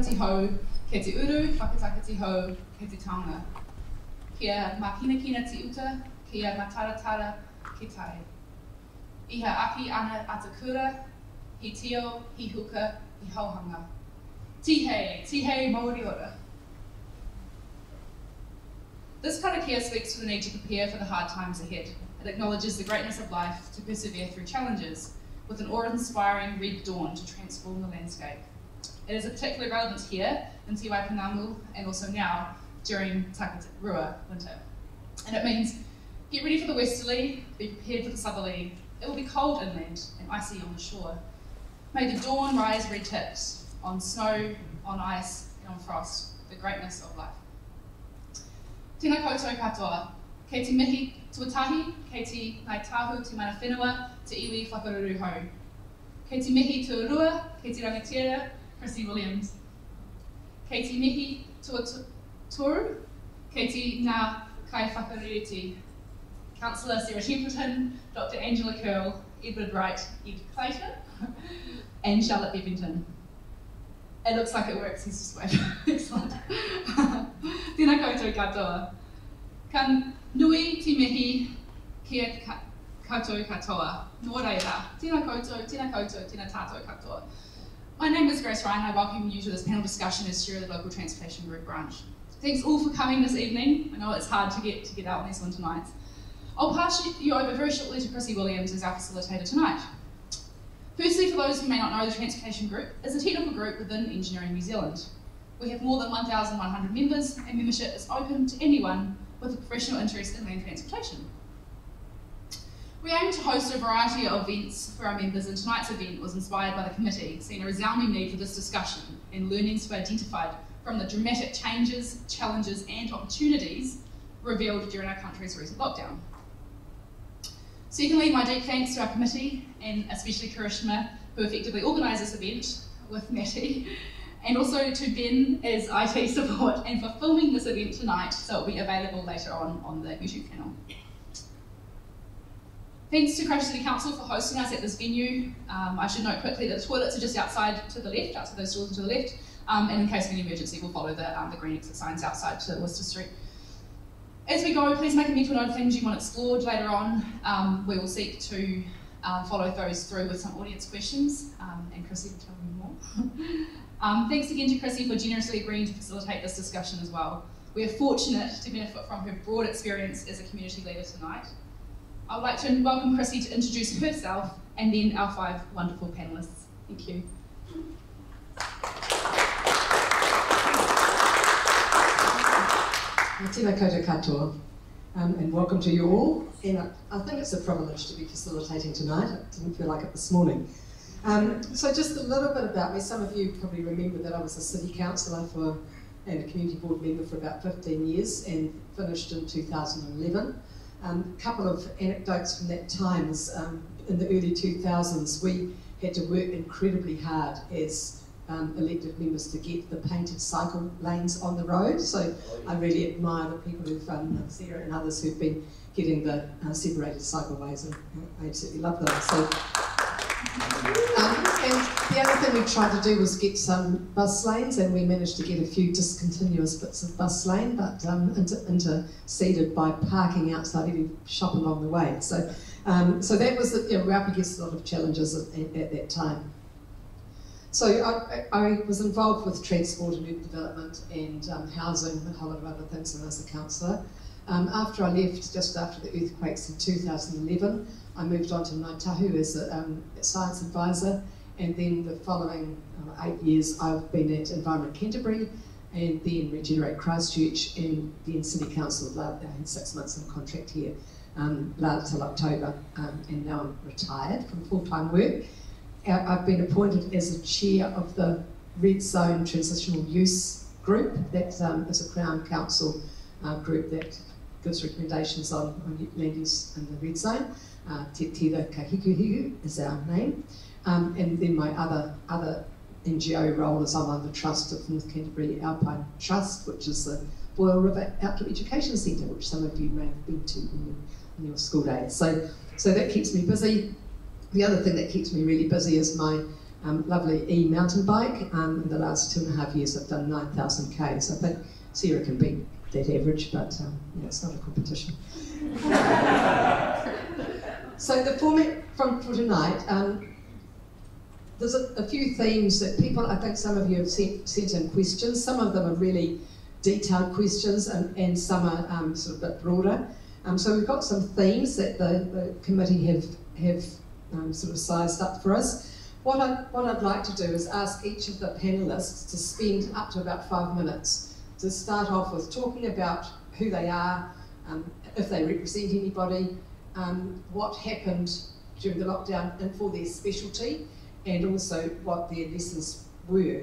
whakatakati hou, ke te uru, whakatakati hou, ke te taonga. Kia makinakina ti uta, kia mataratara ki tai. Iha aki ana atakura, hi tio, hi huka, hi hauhanga. Tihei, tihei mauri ora. This karakia speaks to the need to prepare for the hard times ahead. It acknowledges the greatness of life to persevere through challenges, with an awe-inspiring red dawn to transform the landscape. It is particularly relevant here in Waipounamu and also now during Takarua winter. And it means get ready for the westerly, be prepared for the southerly. It will be cold inland and icy on the shore. May the dawn rise red tips on snow, on ice, and on frost, the greatness of life. Tēnā koutou katoa. Kei te mihi tuatahi, kei te ngai tahu te mana whenua, te iwi whakaruru hou. Kei te mihi tuarua, kei te rangatira, Chrissie Williams. Te mihi kei te ngā kai whakaruriti. Councillor Sara Templeton, Dr Angela Curl, Edward Wright, Ed Clayton, and Charlotte Bebbington. It looks like it works, he's just waiting. Excellent. Tēnā koutou katoa. Kan nui te mihi kia koutou katoa. Nō reira. Tēnā koutou, tēnā koutou, tēnā tātou katoa. My name is Grace Ryan. I welcome you to this panel discussion as chair of the local transportation group branch. Thanks all for coming this evening. I know it's hard to get to get out on these winter nights. I'll pass you over very shortly to Chrissie Williams as our facilitator tonight. Firstly, for those who may not know, the Transportation Group is a technical group within Engineering New Zealand. We have more than 1,100 members, and membership is open to anyone with a professional interest in land transportation. We aim to host a variety of events for our members, and tonight's event was inspired by the committee, seeing a resounding need for this discussion and learnings to be identified from the dramatic changes, challenges, and opportunities revealed during our country's recent lockdown. Secondly, my deep thanks to our committee and especially Karishma, who effectively organised this event with Matty, and also to Ben as IT support and for filming this event tonight so it'll be available later on on the YouTube channel. Thanks to Christchurch City Council for hosting us at this venue. Um, I should note quickly that the toilets are just outside to the left, outside those doors to the left, um, and in case of any emergency, we'll follow the, um, the green exit signs outside to Worcester Street. As we go, please make a mental note of things you want explored later on. Um, we will seek to uh, follow those through with some audience questions, um, and Chrissie will tell you more. thanks again to Chrissie for generously agreeing to facilitate this discussion as well. We are fortunate to benefit from her broad experience as a community leader tonight. I would like to welcome Chrissie to introduce herself and then our five wonderful panellists. Thank you. Katoa, um, and welcome to you all. And I, I, think it's a privilege to be facilitating tonight. I didn't feel like it this morning. Um, so just a little bit about me. Some of you probably remember that I was a city councillor for and a community board member for about 15 years and finished in 2011. A um, couple of anecdotes from that time um, in the early 2000s we had to work incredibly hard as um, elected members to get the painted cycle lanes on the road. So I really admire the people who've, um, Sara and others who've been getting the uh, separated cycleways, and I absolutely love those. So, and the other thing we tried to do was get some bus lanes, and we managed to get a few discontinuous bits of bus lane, but um, inter interceded by parking outside every shop along the way. So, um, so that was, you know, we're up against a lot of challenges at, at that time. So I, I, was involved with transport and urban development and um, housing and a whole lot of other things as a councillor. Um, after I left, just after the earthquakes in 2011, I moved on to Ngāi Tahu as a um, science advisor and then the following uh, eight years I've been at Environment Canterbury and then Regenerate Christchurch and then City Council. I had six months in contract here um, till October um, and now I'm retired from full-time work I've been appointed as a chair of the Red Zone Transitional Use Group. That um, is a Crown Council uh, group that gives recommendations on, on land use in the Red Zone. Uh, Te Tira Kahikuhiku is our name. Um, and then my other other NGO role is I'm on the trust of North Canterbury Alpine Trust, which is the Boyle River Outdoor Education Centre, which some of you may have been to in your, in your school days. So, so that keeps me busy the other thing that keeps me really busy is my um, lovely e-mountain bike. Um, in the last two and a half years, I've done 9,000 Ks. I think Sara can beat that average, but um, it's not a competition. so the format from for tonight, um, there's a, a, few themes that people, I think some of you have sent, sent in questions. Some of them are really detailed questions and, and some are um, sort of a bit broader. Um, so we've got some themes that the, the committee have, have um, sort of sized up for us. What, I, what I'd like to do is ask each of the panellists to spend up to about five minutes to start off with talking about who they are, um, if they represent anybody, um, what happened during the lockdown and for their specialty, and also what their lessons were.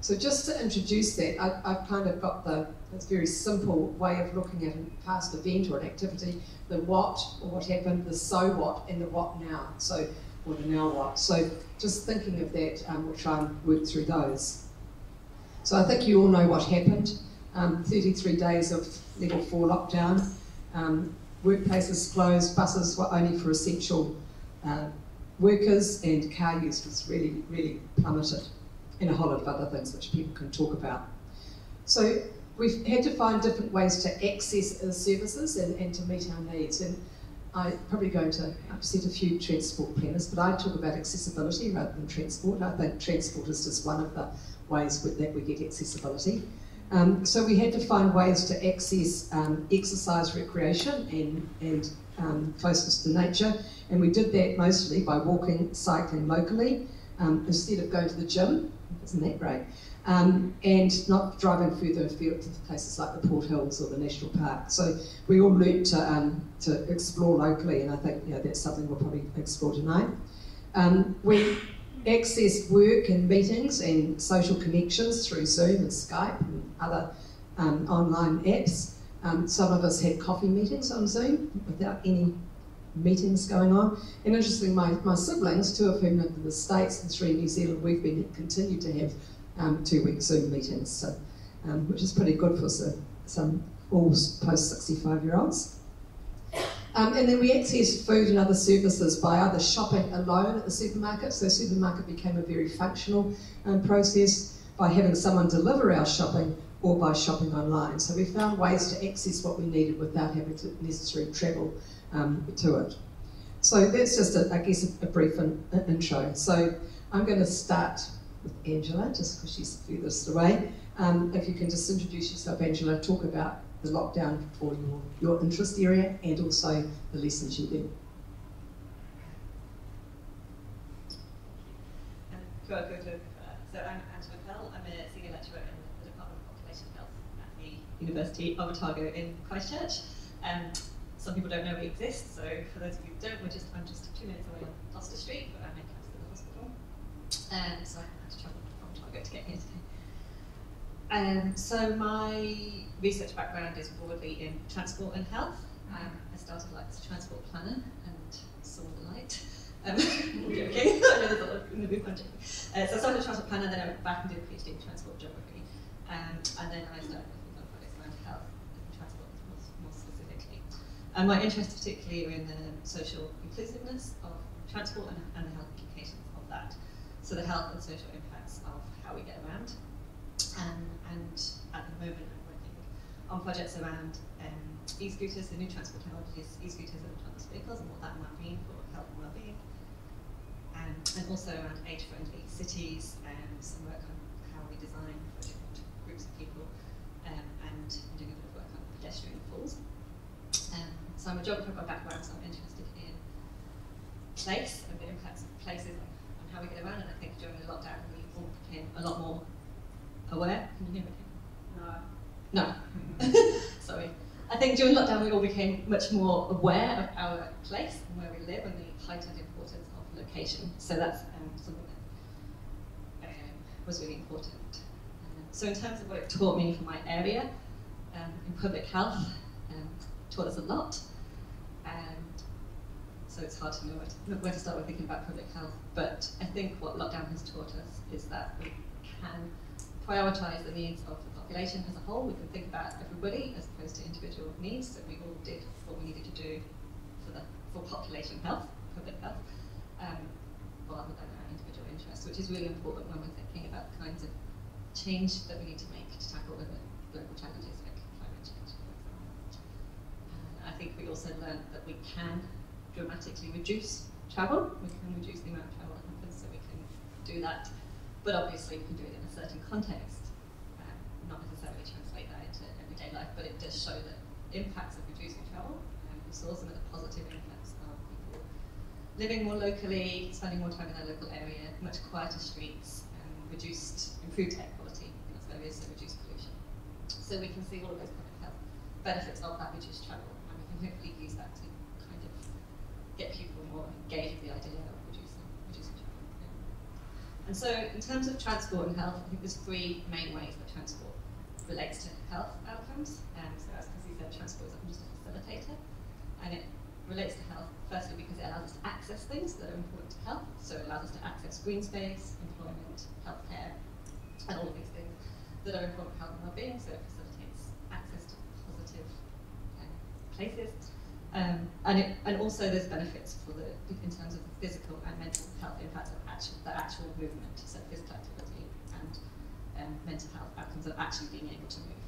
So just to introduce that, I, have kind of got the it's very simple way of looking at a past event or an activity, the what or what happened, the so what, and the what now. So, or the now what. So just thinking of that, um, we'll try and work through those. So I think you all know what happened. Um, 33 days of level four lockdown. Um, workplaces closed, buses were only for essential uh, workers, and car use was really, really plummeted, and a whole lot of other things which people can talk about. So we've had to find different ways to access services and, and to meet our needs. And I'm probably going to upset a few transport planners, but I talk about accessibility rather than transport. I think transport is just one of the ways that we get accessibility. Um, so we had to find ways to access um, exercise, recreation, and, and um, closeness to nature, and we did that mostly by walking, cycling locally, um, instead of going to the gym. Isn't that great? Um, and not driving further afield to places like the Port Hills or the National Park. So we all learnt to, um, to explore locally, and I think you know, that's something we'll probably explore tonight. we accessed work and meetings and social connections through Zoom and Skype and other um, online apps. Um, some of us had coffee meetings on Zoom without any meetings going on. And interestingly, my, my siblings, two of whom live in the States and three in New Zealand, we've been continued to have um, two-week Zoom meetings, so, um, which is pretty good for so, some all post-65-year-olds. Um, and then we accessed food and other services by either shopping alone at the supermarket, so the supermarket became a very functional um, process, by having someone deliver our shopping or by shopping online. So we found ways to access what we needed without having to necessarily travel um, to it. So that's just, a, I guess, a, a brief in, intro. So I'm going to start with Angela, just because she's furthest away. Um, if you can just introduce yourself, Angela, talk about the lockdown for your, your interest area and also the lessons you learned. Um, uh, so I'm Angela Pell, I'm a senior lecturer in the Department of Population Health at the University of Otago in Christchurch. Um, some people don't know we exist, so for those of you who don't, we're just, I'm just two minutes away on Gloucester Street, but I'm in close to the hospital. Um, so I had to travel from Otago to get here today. Um, so my research background is broadly in transport and health. Um, I started like as a transport planner and saw the light. Um, I. Uh, so I started as a transport planner, then I went back and did a PhD in transport geography. Um, and then I started looking at projects around health and transport more, more specifically. And my interest particularly are in the social inclusiveness of transport and, and the health implications of that. So the health and social impacts of how we get around um, and at the moment, I'm working on projects around um, e-scooters, the new transport technologies, e-scooters and autonomous vehicles, and what that might mean for health and well-being. Um, and also around age-friendly cities, and some work on how we design for different groups of people, um, and doing a bit of work on pedestrian falls. Um, so I'm a geographer by background, so I'm interested in place and the impacts of places on how we get around, and I think during the lockdown we all became a lot more aware. Can you hear me? No. No. Sorry. I think during lockdown we all became much more aware of our place and where we live and the heightened importance of location. So that's um, something that um, was really important. Um, so in terms of what it taught me for my area, um, in public health, um, taught us a lot. And so it's hard to know where to, where to start with thinking about public health. But I think what lockdown has taught us is that we can prioritise the needs of the population as a whole. We can think about everybody as opposed to individual needs. So we all did what we needed to do for the for population health, public health, um, rather than our individual interests. which is really important when we're thinking about the kinds of change that we need to make to tackle the global challenges like climate change. Uh, I think we also learned that we can dramatically reduce travel. We can reduce the amount of travel that happens, so we can do that. But obviously, we can do it in a certain context, um, not necessarily translate that into everyday life, but it does show that impacts of reducing travel. Um, we saw some of the positive impacts of people living more locally, spending more time in their local area, much quieter streets, um, reduced, improved air quality in those areas, so reduced pollution. So we can see all of those public health benefits of that reduced travel, hopefully use that to kind of get people more engaged with the idea of reducing, reducing. Yeah. And so in terms of transport and health, I think there's three main ways that transport relates to health outcomes. Um, so as Chrissie said, transport is just a facilitator, and it relates to health firstly because it allows us to access things that are important to health. So it allows us to access green space, employment, healthcare, and all of these things that are important for health and well-being. So it facilitates access to positive um, places. Um, and, it, and also there's benefits for the in terms of the physical and mental health impacts of actual, the actual movement, so physical activity and um, mental health outcomes of actually being able to move.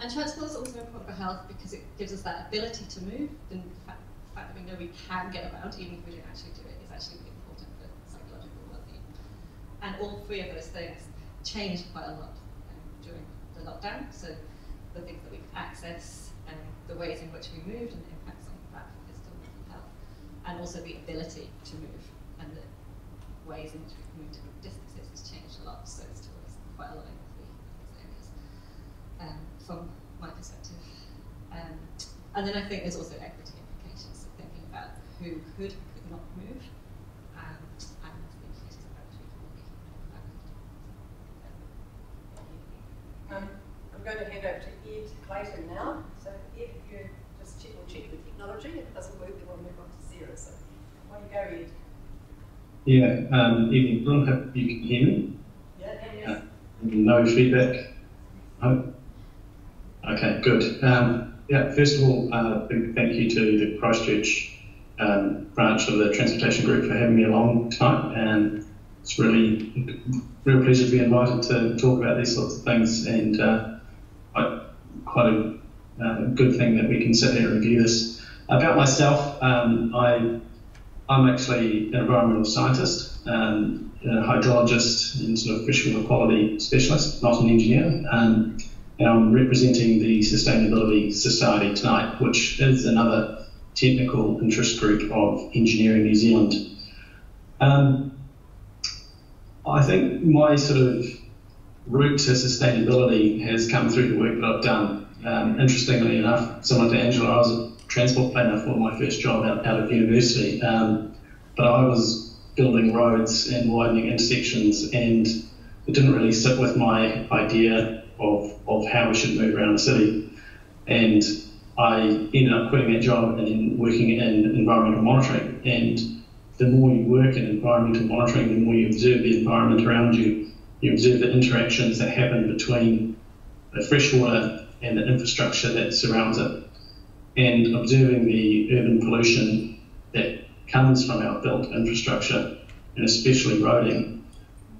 And transport is also important for health because it gives us that ability to move. And the fact, the fact that we know we can get around, even if we don't actually do it, is actually really important for psychological well-being. And all three of those things changed quite a lot um, during the lockdown. So the things that we access, and the ways in which we moved, and the impacts on that for physical mental health, and also the ability to move, and the ways in which we can move different distances has changed a lot. So it's still quite a lot in three areas um, from my perspective. Um, and then I think there's also equity implications, so thinking about who could could not move, um, Um, I'm going to hand over to Ed Clayton now. So Ed, if you just check, we'll check the technology. If it doesn't work, then we'll move on to Sara. So why don't you go, Ed? Yeah, um, evening, everyone. Hope you can hear me. Yeah, yeah, Uh, no feedback. No? Okay, good. Um, yeah, first of all, uh, big thank you to the Christchurch um, branch of the Transportation Group for having me along tonight. And it's really real pleasure to be invited to talk about these sorts of things. And uh, I, quite a uh, good thing that we can sit here and review this. About myself, um, I I'm actually an environmental scientist, and a hydrologist, and sort of freshwater quality specialist, not an engineer. Um, and I'm representing the Sustainability Society tonight, which is another technical interest group of Engineering New Zealand. Um, I think my sort of route to sustainability has come through the work that I've done. Um, interestingly enough, similar to Angela, I was transport planner for my first job out, out of university. Um, but I was building roads and widening intersections, and it didn't really sit with my idea of, of how we should move around the city. And I ended up quitting that job and then working in environmental monitoring. And the more you work in environmental monitoring, the more you observe the environment around you. You observe the interactions that happen between the freshwater and the infrastructure that surrounds it and observing the urban pollution that comes from our built infrastructure and especially roading,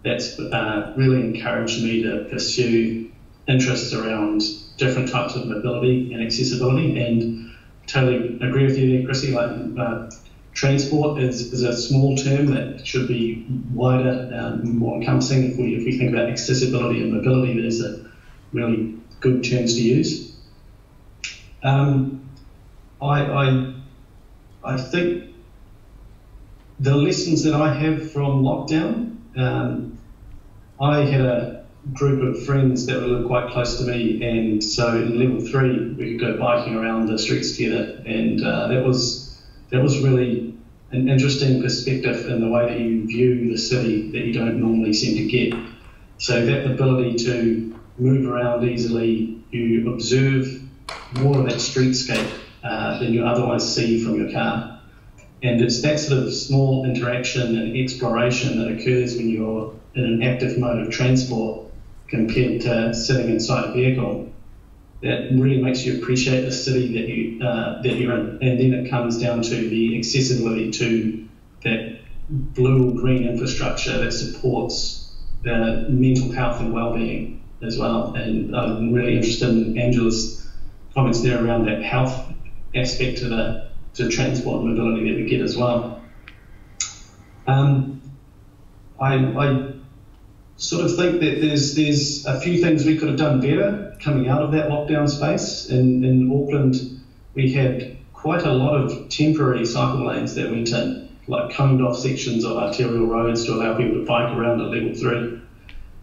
that's uh, really encouraged me to pursue interests around different types of mobility and accessibility. And totally agree with you there, Chrissie. Like uh, transport is, is a small term that should be wider, um, more encompassing. If we if we think about accessibility and mobility, there's a really good terms to use. Um, I, I, I think the lessons that I have from lockdown, um, I had a group of friends that were quite close to me, and so in level three we could go biking around the streets together, and uh, that was that was really an interesting perspective in the way that you view the city that you don't normally seem to get. So that ability to move around easily, you observe more of that streetscape uh, than you otherwise see from your car. And it's that sort of small interaction and exploration that occurs when you're in an active mode of transport compared to sitting inside a vehicle that really makes you appreciate the city that you uh, that you're in. And then it comes down to the accessibility to that blue or green infrastructure that supports uh, mental health and well-being as well. And I'm really interested in Angela's comments there around that health aspect to the to transport and mobility that we get as well. Um, I, I sort of think that there's there's a few things we could have done better coming out of that lockdown space. In, in Auckland, we had quite a lot of temporary cycle lanes that went in, like coned off sections of arterial roads to allow people to bike around at level three,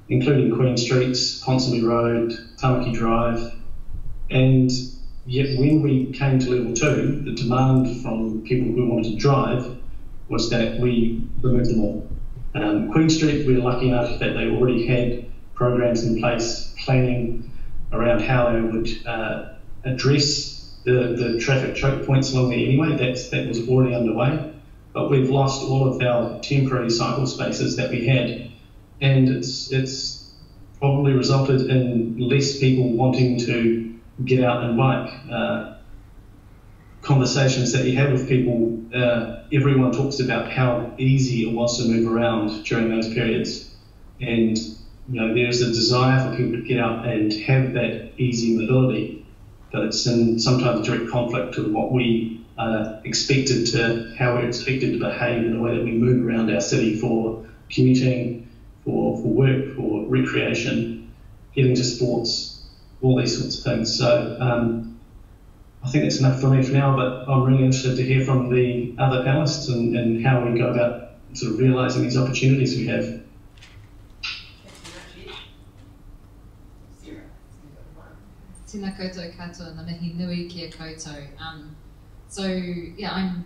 including Queen Streets, Ponsonby Road, Tamaki Drive, and yet when we came to level two, the demand from people who wanted to drive was that we removed them all. Um, Queen Street, we were lucky enough that they already had programs in place, planning around how they would uh, address the, the traffic choke points along there anyway. That's, that was already underway. But we've lost all of our temporary cycle spaces that we had. And it's, it's probably resulted in less people wanting to get out and bike. Uh, conversations that you have with people, uh, everyone talks about how easy it was to move around during those periods. And you know, there's a desire for people to get out and have that easy mobility, but it's in sometimes direct conflict with what we uh, expected to, how we're expected to behave in the way that we move around our city for commuting, for, for work, for recreation, getting to sports, all these sorts of things. So um, I think that's enough for me for now, but I'm really interested to hear from the other panelists and, and how we go about sort of realising these opportunities we have. Tēnā koutou katoa, na mihi nui kia koutou. Um, so, yeah, I'm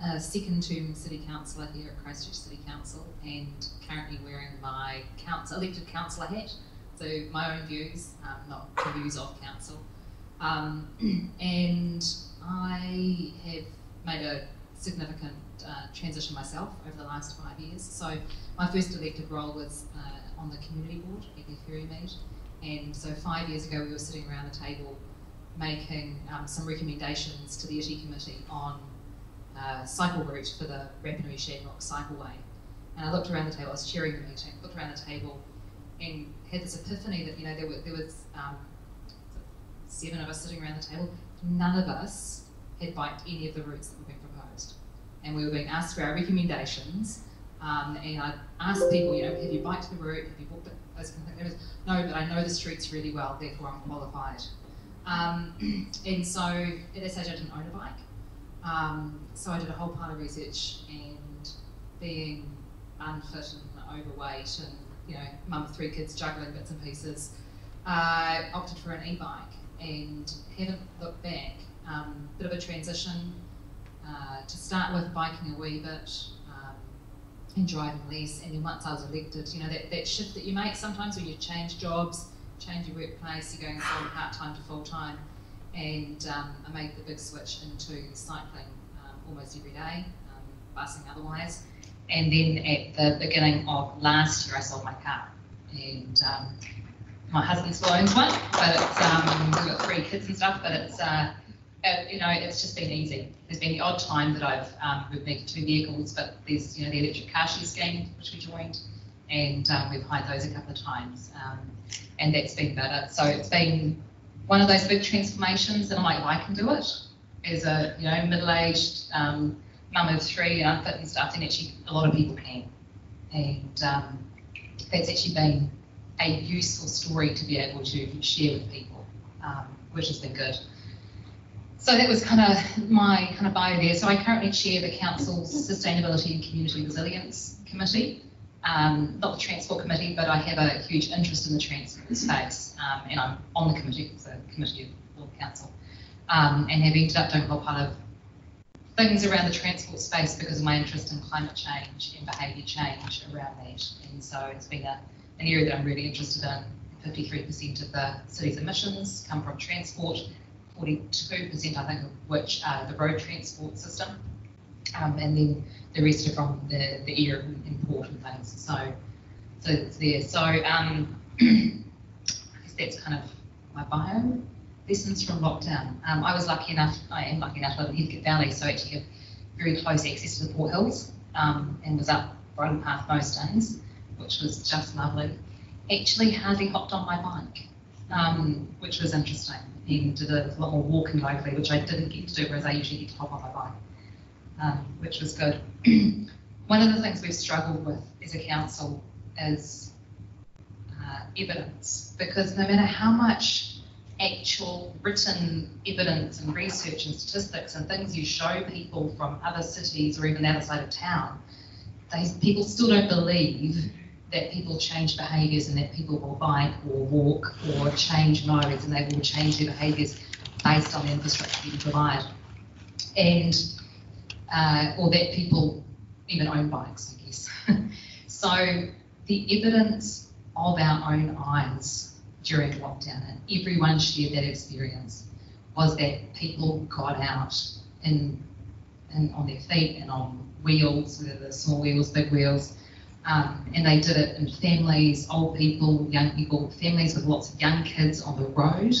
a second term city councillor here at Christchurch City Council and currently wearing my council, elected councillor hat so my own views, um, not the views of council. Um, and I have made a significant uh, transition myself over the last five years. So my first elected role was uh, on the community board at the Ferrymead. And so five years ago we were sitting around the table making um, some recommendations to the ITI committee on uh, cycle route for the Rapanui Shag Rock Cycleway. And I looked around the table, I was chairing the meeting, looked around the table and had this epiphany that you know there were there was um, seven of us sitting around the table. None of us had biked any of the routes that were being proposed, and we were being asked for our recommendations. Um, and I asked people, you know, have you biked the route? Have you walked it? Those kind of things. No, but I know the streets really well, therefore I'm qualified. Um, and so at that stage I didn't own a bike. Um, so I did a whole pile of research and being unfit and overweight and you know, mum of three kids juggling bits and pieces, uh, opted for an e-bike and haven't looked back. Um, bit of a transition uh, to start with biking a wee bit um, and driving less. And then once I was elected, you know, that, that shift that you make sometimes when you change jobs, change your workplace, you're going from part-time to full-time. And um, I made the big switch into cycling um, almost every day, um, busing otherwise. And then at the beginning of last year, I sold my car. And um, my husband still owns one, but it's, um, we've got three kids and stuff, but it's, uh, it, you know, it's just been easy. There's been the odd time that I've um, moved two vehicles, but there's, you know, the electric car share scheme, which we joined, and um, we've hired those a couple of times. Um, and that's been better. So it's been one of those big transformations, and I'm like, I can do it. As a, you know, middle-aged, um, mum of three and unfit and stuff, then actually a lot of people can. And um, that's actually been a useful story to be able to share with people, um, which has been good. So that was kind of my kind of bio there. So I currently chair the council's Sustainability and Community Resilience Committee. Um, not the Transport Committee, but I have a huge interest in the transport space, um, and I'm on the committee, a committee of the council, um, and have ended up doing a whole part of things around the transport space because of my interest in climate change and behaviour change around that. And so it's been a, an area that I'm really interested in. 53% of the city's emissions come from transport, 42% I think of which are the road transport system, um, and then the rest are from the, the air import and things. So, so it's there. So um, I guess that's kind of my bio lessons from lockdown. Um, I was lucky enough, I am lucky enough to live in Heathcote Valley, so I actually have very close access to the Port Hills. um, and was up Bridle Path most days, which was just lovely, actually hardly hopped on my bike, um, which was interesting, and did a lot more walking locally, which I didn't get to do, whereas I usually get to hop on my bike, um, which was good. One of the things we've struggled with as a council is uh, evidence, because no matter how much actual written evidence and research and statistics and things you show people from other cities or even outside of town, they, people still don't believe that people change behaviours and that people will bike or walk or change modes and they will change their behaviours based on the infrastructure you provide. And, uh, or that people even own bikes, I guess. so the evidence of our own eyes during lockdown, and everyone shared that experience, was that people got out in, in on their feet and on wheels, whether they're small wheels, big wheels, um, and they did it in families, old people, young people, families with lots of young kids on the road.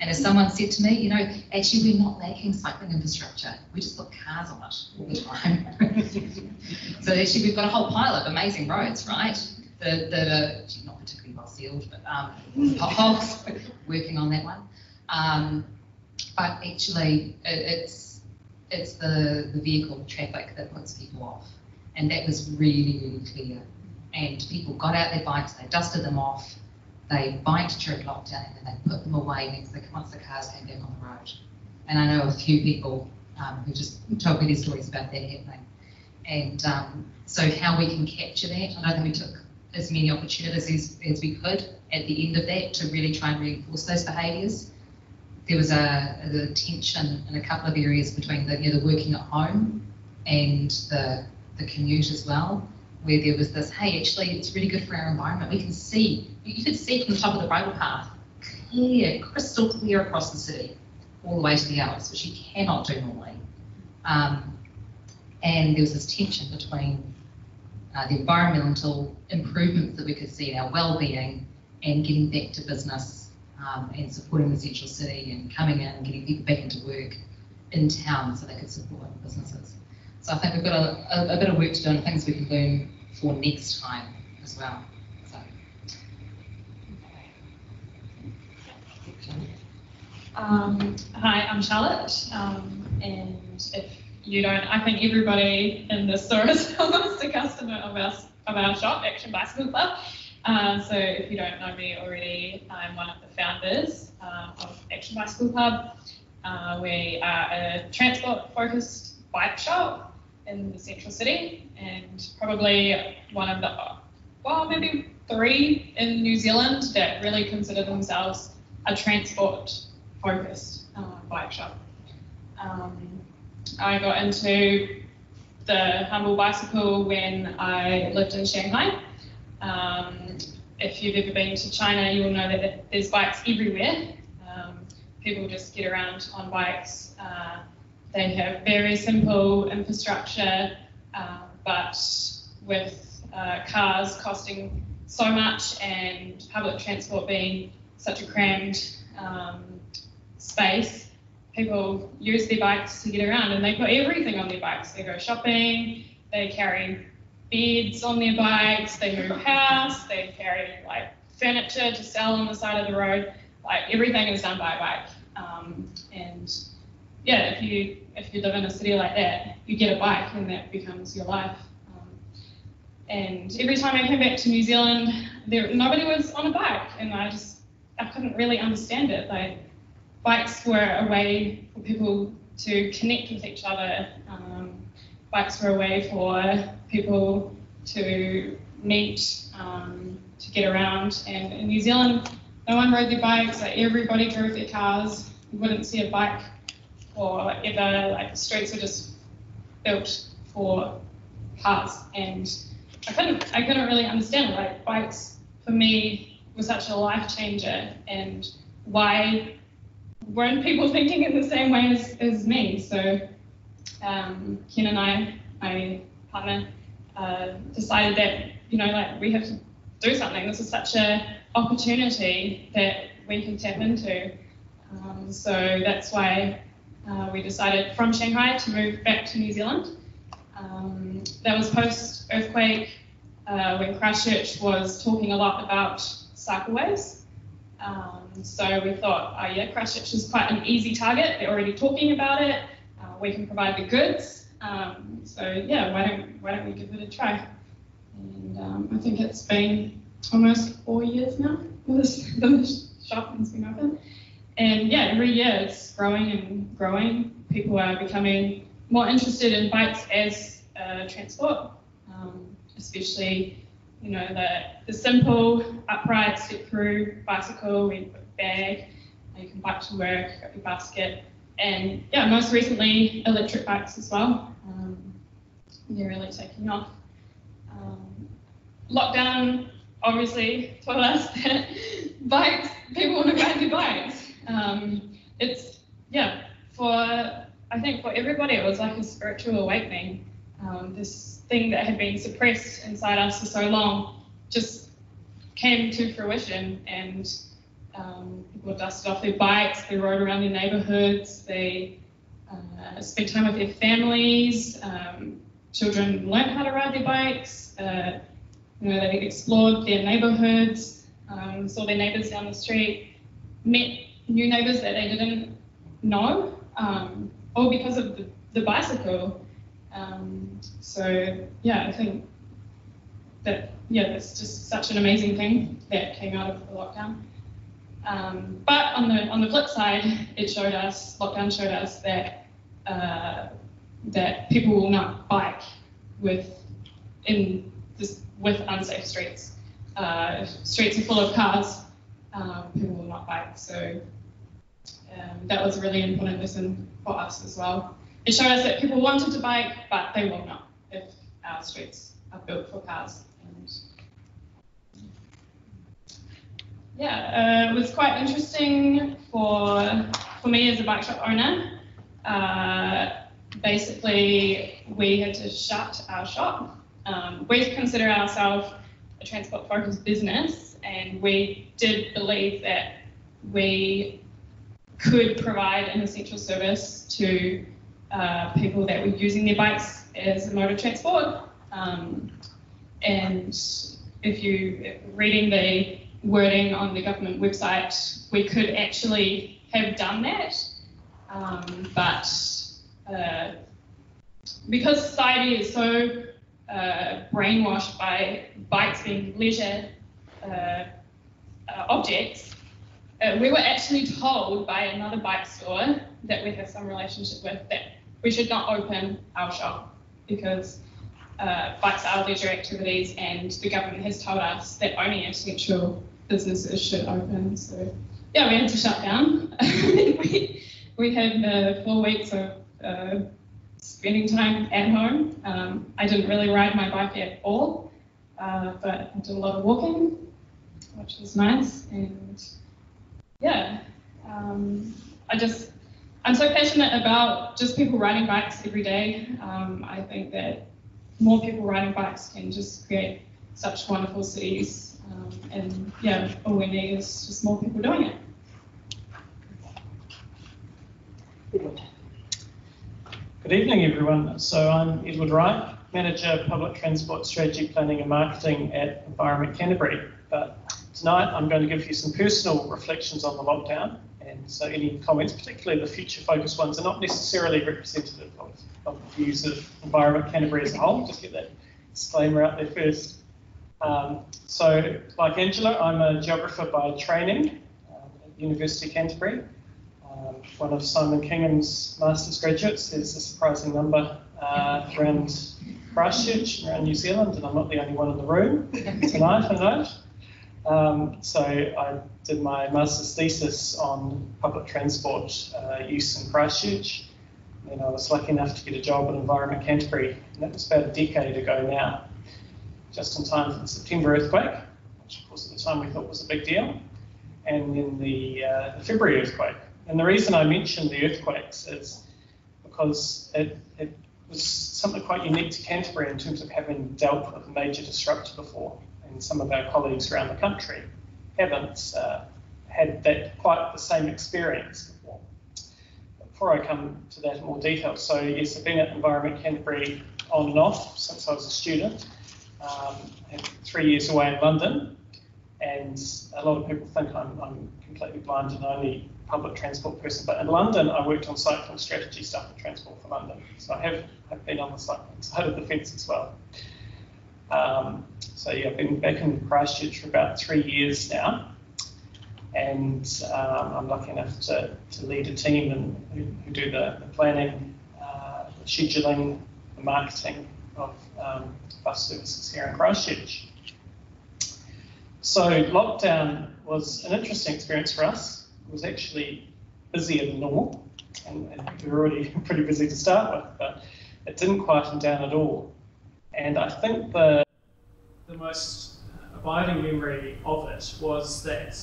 And as someone said to me, you know, actually we're not lacking cycling infrastructure. We just put cars on it all the time. so actually we've got a whole pile of amazing roads, right? That, that are not particularly well sealed, but um, potholes, working on that one. Um, but actually it, it's it's the, the vehicle traffic that puts people off. And that was really, really clear. And people got out their bikes, they dusted them off, they biked during lockdown, and then they put them away once the cars came back on the road. And I know a few people um, who just told me their stories about that happening. And um, so how we can capture that, I don't think we took as many opportunities as, as we could at the end of that to really try and reinforce those behaviours. There was a, a tension in a couple of areas between the, you know, the working at home and the the commute as well, where there was this, hey, actually, it's really good for our environment. We can see, you could see from the top of the bridle path, clear, crystal clear across the city, all the way to the Alps, which you cannot do normally. Um, and there was this tension between uh, the environmental improvements that we could see in our well-being and getting back to business um, and supporting the central city and coming in and getting people back into work in town so they could support businesses. So I think we've got a, a, a bit of work to do and things we can learn for next time as well. So. Um, hi, I'm Charlotte, um, and if you don't, I think everybody in this store is almost a customer of our, of our shop, Action Bicycle Club. Uh, so if you don't know me already, I'm one of the founders uh, of Action Bicycle Club. Uh, we are a transport-focused bike shop in the central city and probably one of the, well, maybe three in New Zealand that really consider themselves a transport focused uh, bike shop. Um, I got into the humble bicycle when I lived in Shanghai. Um, if you've ever been to China, you will know that there's bikes everywhere. Um, people just get around on bikes. Uh, they have very simple infrastructure, uh, but with uh, cars costing so much and public transport being such a crammed um, space, people use their bikes to get around and they put everything on their bikes. They go shopping, they carry beds on their bikes, they move house, they carry like furniture to sell on the side of the road. Like everything is done by a bike. Um, and yeah, if you if you live in a city like that, you get a bike and that becomes your life. Um, and every time I came back to New Zealand, there nobody was on a bike, and I just I couldn't really understand it. Like bikes were a way for people to connect with each other. Um, bikes were a way for people to meet, um, to get around. And in New Zealand, no one rode their bikes. Like everybody drove their cars. You wouldn't see a bike or ever like the streets were just built for cars and I couldn't I couldn't really understand like bikes for me was such a life changer and why weren't people thinking in the same way as, as me so um, Ken and I my partner uh, decided that you know like we have to do something this is such a opportunity that we can tap into um, so that's why uh, we decided from Shanghai to move back to New Zealand. Um, that was post earthquake uh, when Christchurch was talking a lot about cycleways. Um, so we thought, oh yeah, Christchurch is quite an easy target. They're already talking about it. Uh, we can provide the goods. Um, so yeah, why don't why don't we give it a try? And um, I think it's been almost four years now. This the shop has been open, and yeah, every year it's growing and growing. People are becoming more interested in bikes as uh, transport, um, especially you know the the simple upright step through bicycle. We bag, you can bike to work, got your basket, and yeah, most recently electric bikes as well. Um, they're really taking off. Um, lockdown obviously told us that bikes, people want to ride their bikes. Um, it's yeah, for I think for everybody it was like a spiritual awakening. Um, this thing that had been suppressed inside us for so long just came to fruition and um, people dusted off their bikes, they rode around their neighborhoods, they uh, spent time with their families, um, children learned how to ride their bikes, uh, you know, they explored their neighborhoods, um, saw their neighbors down the street, met new neighbors that they didn't know, um, all because of the, the bicycle. Um, so yeah, I think that yeah, that's just such an amazing thing that came out of the lockdown. Um, but on the on the flip side, it showed us lockdown showed us that uh, that people will not bike with in this with unsafe streets. Uh, streets are full of cars. Um, people will not bike. So um, that was a really important lesson for us as well. It showed us that people wanted to bike, but they will not if our streets are built for cars. And yeah, uh, it was quite interesting for for me as a bike shop owner. Uh, basically, we had to shut our shop. Um, we consider ourselves a transport focused business, and we did believe that we could provide an essential service to uh, people that were using their bikes as a mode of transport. Um, and if you reading the wording on the government website, we could actually have done that, um, but uh, because society is so uh, brainwashed by bikes being leisure uh, uh objects, uh, we were actually told by another bike store that we have some relationship with that we should not open our shop because uh, bikes are leisure activities and the government has told us that only essential businesses should open. So yeah, we had to shut down. we, we had uh, four weeks of uh, spending time at home. Um, I didn't really ride my bike at all, uh, but I did a lot of walking, which was nice. And yeah, um, I just, I'm so passionate about just people riding bikes every day. Um, I think that more people riding bikes can just create such wonderful cities. Um, and yeah, we need is just more people doing it. Good evening, everyone. So I'm Edward Wright, Manager of Public Transport Strategy Planning and Marketing at Environment Canterbury. But tonight I'm going to give you some personal reflections on the lockdown. And so any comments, particularly the future focused ones, are not necessarily representative of, of the views of Environment Canterbury as a whole. Just get that disclaimer out there first. Um, so, like Angela, I'm a geographer by training um, at University of Canterbury. Um, one of Simon Kingham's master's graduates. There's a surprising number uh, around Christchurch, around New Zealand, and I'm not the only one in the room tonight, I know. Um, so I did my master's thesis on public transport uh, use in Christchurch. And I was lucky enough to get a job at Environment Canterbury, and that was about a decade ago now, just in time for the September earthquake, which of course at the time we thought was a big deal, and then the, uh, the February earthquake. And the reason I mention the earthquakes is because it, it was something quite unique to Canterbury in terms of having dealt with a major disruptor before and some of our colleagues around the country haven't uh, had that quite the same experience before. before I come to that in more detail, so yes, I've been at Environment Canterbury on and off since I was a student. Um, three years away in London, and a lot of people think I'm, I'm completely blind and only public transport person. But in London, I worked on cycling strategy stuff at Transport for London, so I have, have been on the cycling side of the fence as well. Um, so yeah, I've been back in Christchurch for about three years now and um, I'm lucky enough to, to lead a team and who, who do the, the planning, uh, the scheduling, the marketing of um, bus services here in Christchurch. So lockdown was an interesting experience for us. It was actually busier than normal, and, and we were already pretty busy to start with, but it didn't quieten down at all. And I think the the most abiding memory of it was that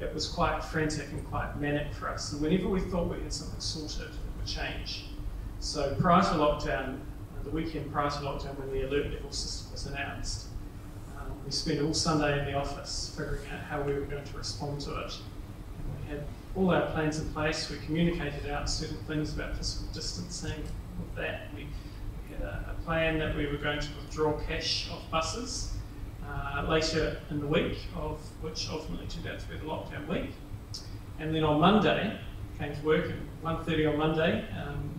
it was quite frantic and quite manic for us. And whenever we thought we had something sorted, it would change. So prior to lockdown, the weekend prior to lockdown, when the alert level system was announced, um, we spent all Sunday in the office figuring out how we were going to respond to it. And we had all our plans in place. We communicated out certain things about physical distancing. With that, we, we had a, a plan that we were going to withdraw cash off buses uh, later in the week, of which ultimately turned out to be the lockdown week. And then on Monday, came to work at 1.30 on Monday, um,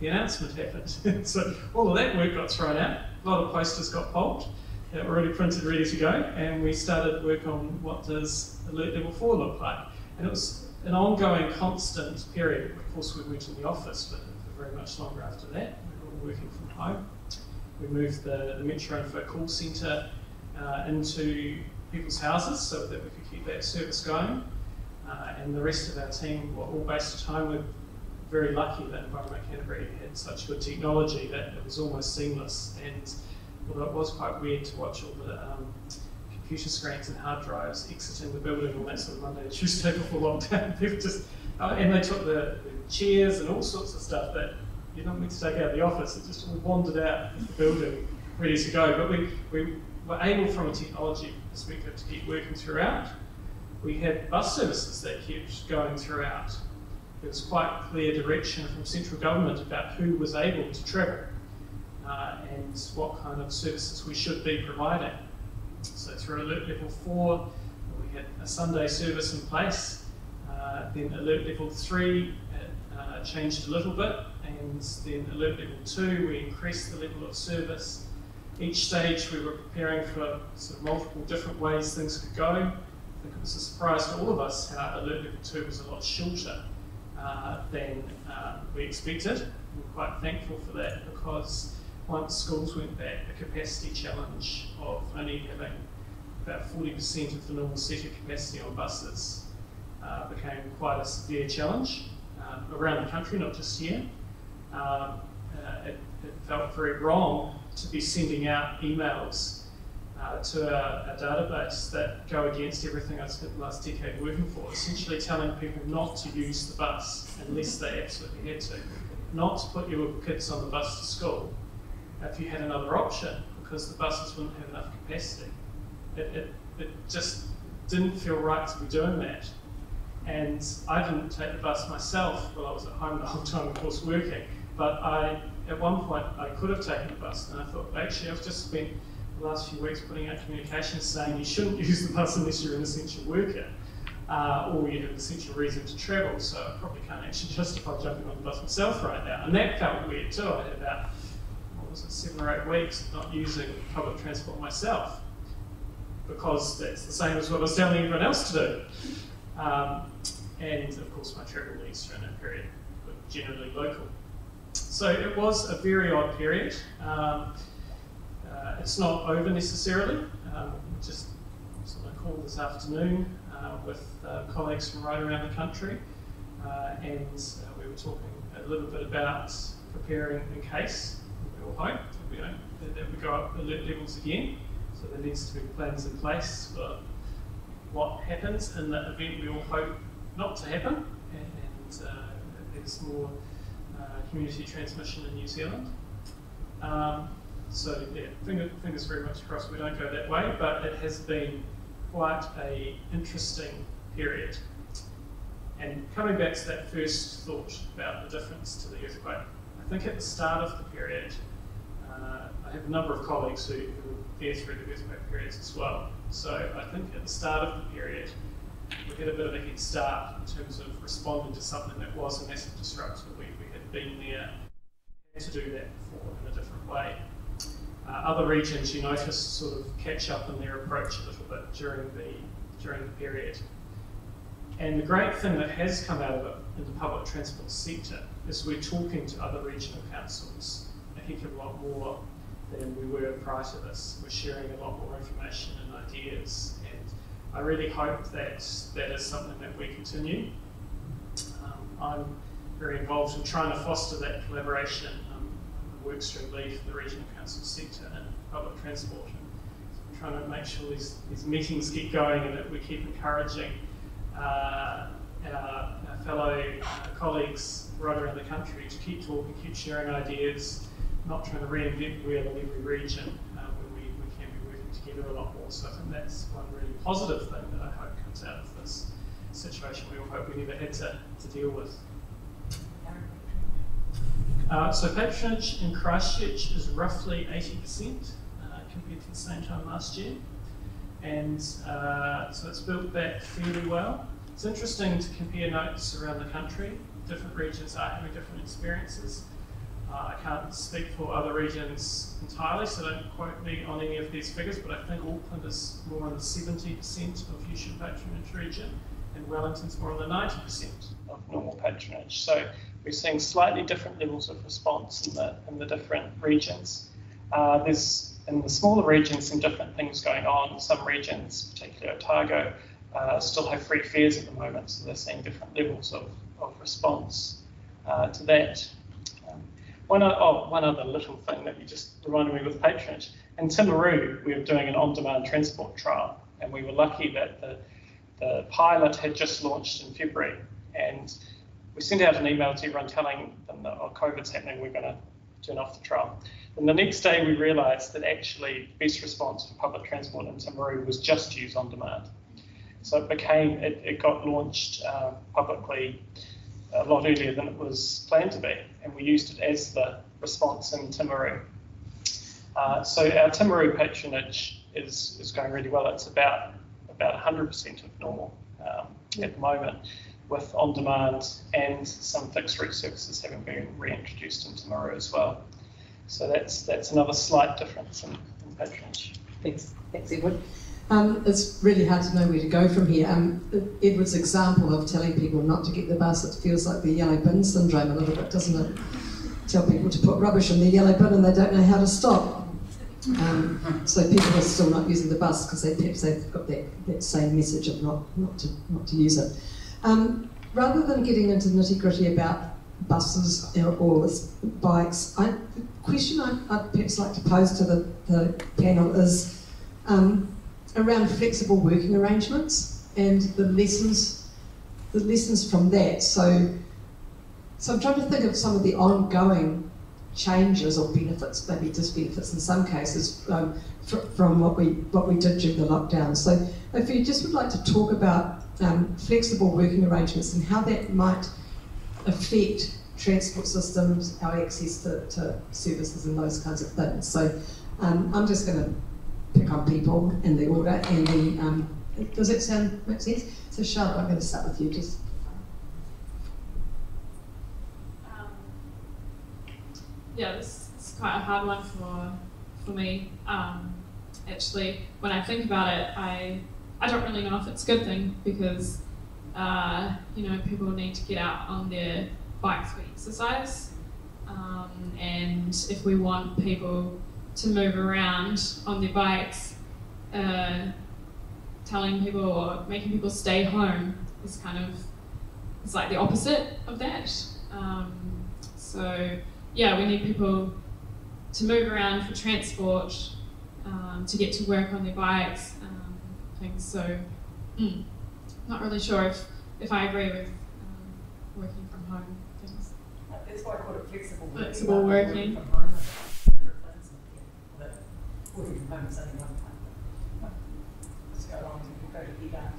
the announcement happened. so all of that work got thrown out, a lot of posters got pulled that were already printed, ready to go, and we started work on what does Alert Level 4 look like. And it was an ongoing, constant period. Of course, we went in the office but very much longer after that. We were all working from home. We moved the, the Metro Info call centre uh, into people's houses so that we could keep that service going. Uh, and the rest of our team were all based at home. We're very lucky that Environment Canterbury had such good technology that it was almost seamless. And although it was quite weird to watch all the um, computer screens and hard drives exiting the building on that sort of Monday and Tuesday before lockdown, people just, uh, and they took the, the, chairs and all sorts of stuff that you're not meant to take out of the office. It just all wandered out of the building ready to go. But we, we were able from a technology perspective to keep working throughout. We had bus services that kept going throughout. There was quite clear direction from central government about who was able to travel uh, and what kind of services we should be providing. So through Alert Level 4, we had a Sunday service in place. Uh, then Alert Level 3 uh, changed a little bit, and then Alert Level 2, we increased the level of service each stage we were preparing for sort of multiple different ways things could go. I think it was a surprise to all of us how Alert Level 2 was a lot shorter uh, than uh, we expected. We're quite thankful for that because once schools went back, the capacity challenge of only having about 40% of the normal seated capacity on buses uh, became quite a severe challenge um, around the country, not just here. Um, uh, it, it felt very wrong to be sending out emails uh, to a, a, database that go against everything I've spent the last decade working for, essentially telling people not to use the bus unless they absolutely had to, not to put your kids on the bus to school if you had another option because the buses wouldn't have enough capacity. It, it, it just didn't feel right to be doing that. And I didn't take the bus myself while I was at home the whole time, of course, working, but I at one point I could have taken the bus, and I thought, actually, I've just spent last few weeks putting out communications saying you shouldn't use the bus unless you're an essential worker. Uh, or you have an essential reason to travel, so I probably can't actually justify jumping on the bus myself right now. And that felt weird too. I had about, what was it, seven or eight weeks not using public transport myself because that's the same as what I was telling everyone else to do. Um, and of course, my travel needs during that period were generally local. So it was a very odd period. Um, uh, it's not over necessarily. Um, just on a call this afternoon uh, with uh, colleagues from right around the country, uh, and uh, we were talking a little bit about preparing in case we all hope that we, don't, that we go up alert levels again. So there needs to be plans in place for what happens in the event we all hope not to happen, and, there's more community transmission in New Zealand. Um, so yeah, finger, fingers very much crossed we don't go that way, but it has been quite a interesting period. And coming back to that first thought about the difference to the earthquake, I think at the start of the period, uh, I have a number of colleagues who, who were there through the earthquake periods as well. So I think at the start of the period, we had a bit of a head start in terms of responding to something that was a massive disruption. We, we had been there to do that before in a different way. Uh, other regions, you notice, sort of catch up in their approach a little bit during the during the period. And the great thing that has come out of it in the public transport sector is we're talking to other regional councils a heck of a lot more than we were prior to this. We're sharing a lot more information and ideas, and I really hope that that is something that we continue. Um, I'm very involved in trying to foster that collaboration. Workstream lead for the regional council sector and public transport. And trying to make sure these, these meetings keep going and that we keep encouraging uh, our, our, fellow uh, colleagues right around the country to keep talking, keep sharing ideas, not trying to reinvent the wheel in every region uh, when we, we can be working together a lot more. So I think that's one really positive thing that I hope comes out of this situation we all hope we never had to, to deal with. Uh, so patronage in Christchurch is roughly 80% uh, compared to the same time last year. And uh, so it's built back fairly well. It's interesting to compare notes around the country. Different regions are having different experiences. Uh, I can't speak for other regions entirely, so don't quote me on any of these figures, but I think Auckland is more in the 70% of usual patronage region, and Wellington's more in the 90% of normal patronage. So we're seeing slightly different levels of response in the, in the different regions. Uh, there's in the smaller regions some different things going on. Some regions, particularly Otago, uh, still have free fares at the moment, so they're seeing different levels of, of response uh, to that. Um, one, oh, one other little thing that you just reminded me with patronage. In Timaru, we were doing an on-demand transport trial, and we were lucky that the, the pilot had just launched in February, and we sent out an email to everyone telling them that oh, COVID's happening, we're going to turn off the trial. And the next day we realised that actually the best response for public transport in Timaru was just use on demand. So it became, it, it got launched uh, publicly a lot earlier than it was planned to be, and we used it as the response in Timaru. Uh, so our Timaru patronage is, is going really well. It's about about 100% of normal um, at the moment with on-demand and some fixed route services having been reintroduced into Timaru as well. So that's that's another slight difference in, in patronage. Thanks, thanks Edward. Um, it's really hard to know where to go from here. Um, Edward's example of telling people not to get the bus, it feels like the yellow bin syndrome a little bit, doesn't it? Tell people to put rubbish in their yellow bin and they don't know how to stop. Um, so people are still not using the bus because they perhaps they've got that, that same message of not, not, to, not to use it. Um, rather than getting into nitty gritty about buses or bikes, I, the question I, would perhaps like to pose to the, the panel is um, around flexible working arrangements and the lessons, the lessons from that. So, so I'm trying to think of some of the ongoing changes or benefits, maybe disbenefits in some cases, um, fr from what we what we did during the lockdown. So, if you just would like to talk about um, flexible working arrangements and how that might affect transport systems, our access to, to services and those kinds of things. So, um, I'm just going to pick on people in the order and then um, does it sound make sense? So Charlotte, I'm going to start with you. Just um, yeah, this is quite a hard one for for me. Um, actually, when I think about it, I I don't really know if it's a good thing because uh, you know people need to get out on their bikes for exercise, um, and if we want people to move around on their bikes, uh, telling people or making people stay home is kind of it's like the opposite of that. Um, so yeah, we need people to move around for transport, um, to get to work on their bikes, um, things. So mm, not really sure if, if I agree with um, working from home things. That's why I call it flexible working. Flexible working. working working from home is only one time. Let's go along to go to Ida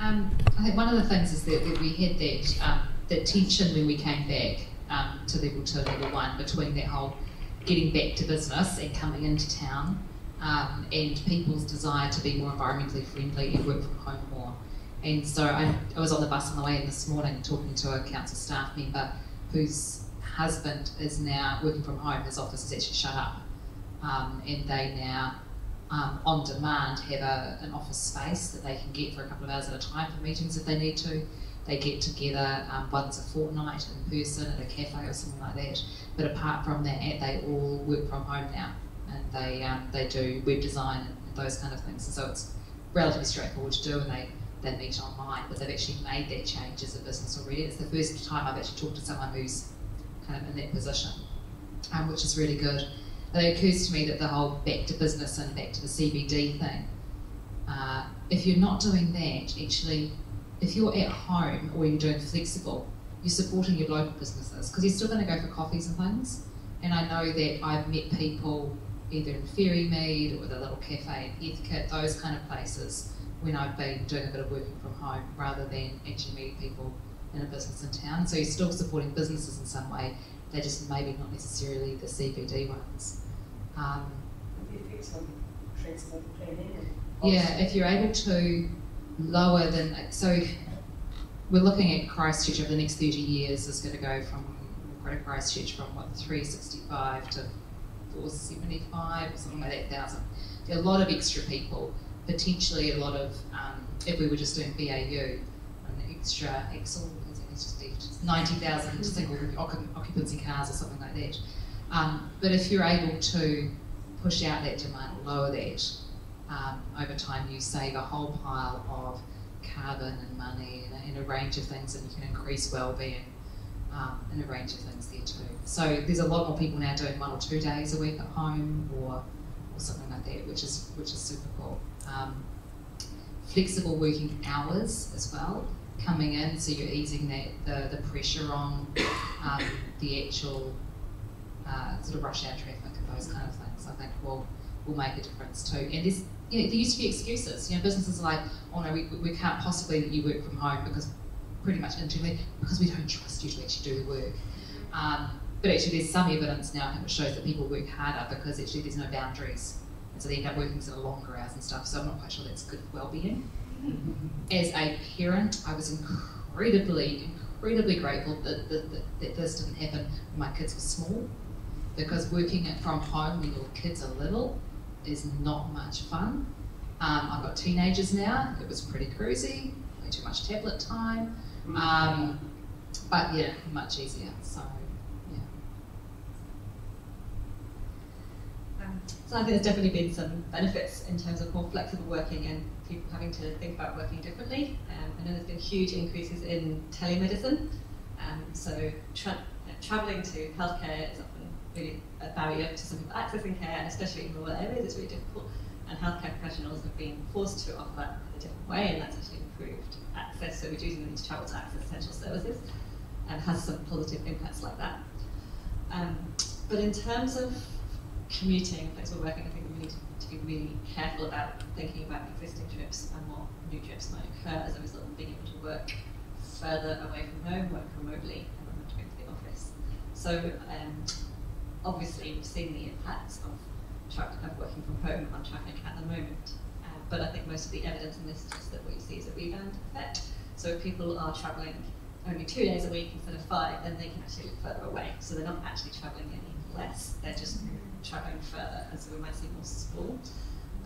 Um, I think one of the things is that, that we had that um, that tension when we came back um, to level two level one between that whole getting back to business and coming into town um, and people's desire to be more environmentally friendly and work from home more. And so I, I was on the bus on the way in this morning talking to a council staff member whose husband is now working from home. His office is actually shut up, um, and they now um, on demand have a, an office space that they can get for a couple of hours at a time for meetings if they need to. They get together um, once a fortnight in person at a cafe or something like that. But apart from that, they all work from home now, and they um, they do web design and those kind of things. And so it's relatively straightforward to do, and they they meet online. But they've actually made that change as a business already. It's the first time I've actually talked to someone who's kind of in that position, um, which is really good. It occurs to me that the whole back to business and back to the CBD thing, uh, if you're not doing that, actually, if you're at home or you're doing flexible, you're supporting your local businesses because you're still going to go for coffees and things. And I know that I've met people either in Ferrymead or the little cafe in Heathcote, those kind of places, when I've been doing a bit of working from home rather than actually meeting people in a business in town. So you're still supporting businesses in some way, they're just maybe not necessarily the CBD ones. Um, yeah, if you're able to lower than so we're looking at Christchurch over the next 30 years is going to go from Greater Christchurch from what 365 to 475 or something like that thousand. There are a lot of extra people, potentially a lot of um, if we were just doing BAU, an extra Excel, it's just 90,000 single occupancy cars or something like that. Um, but if you're able to push out that demand or lower that, um, over time you save a whole pile of carbon and money and, and a range of things, and you can increase well-being um, and a range of things there too. So there's a lot more people now doing one or two days a week at home or or something like that, which is which is super cool. Um, flexible working hours as well coming in, so you're easing that the, the pressure on um, the actual uh, sort of rush hour traffic and those kind of things. I think will will make a difference too. And there's you know, there used to be excuses. You know, businesses are like, oh no, we, we can't possibly let you work from home because pretty much internally because we don't trust you to actually do the work. Um, but actually, there's some evidence now which shows that people work harder because actually there's no boundaries, and so they end up working sort of longer hours and stuff. So I'm not quite sure that's good well-being. As a parent, I was incredibly, incredibly grateful that, that, that, that this didn't happen when my kids were small, because working from home when your kids are little is not much fun. Um, I've got teenagers now. It was pretty cruisy, way too much tablet time. Um, but yeah, much easier. So yeah. Um, so I think there's definitely been some benefits in terms of more flexible working and people having to think about working differently. Um, I know there's been huge increases in telemedicine. Um, so tra- travelling to healthcare is often really a barrier to some people accessing care, especially in rural areas, it's really difficult. And healthcare professionals have been forced to offer in a different way, and that's actually improved access, so reducing the need to travel to access essential services, and has some positive impacts like that. Um, but in terms of commuting, flexible working, I think we need to be really careful about thinking about existing trips and what new trips might occur as a result of being able to work further away from home, work remotely, and not have to go to the office. So um, obviously we've seen the impacts of, of working from home on traffic at the moment. But I think most of the evidence in this suggests that what you see is a rebound effect. So if people are travelling only two days a week instead of five, then they can actually live further away. So they're not actually travelling any less, they're just travelling further, and so we might see more school.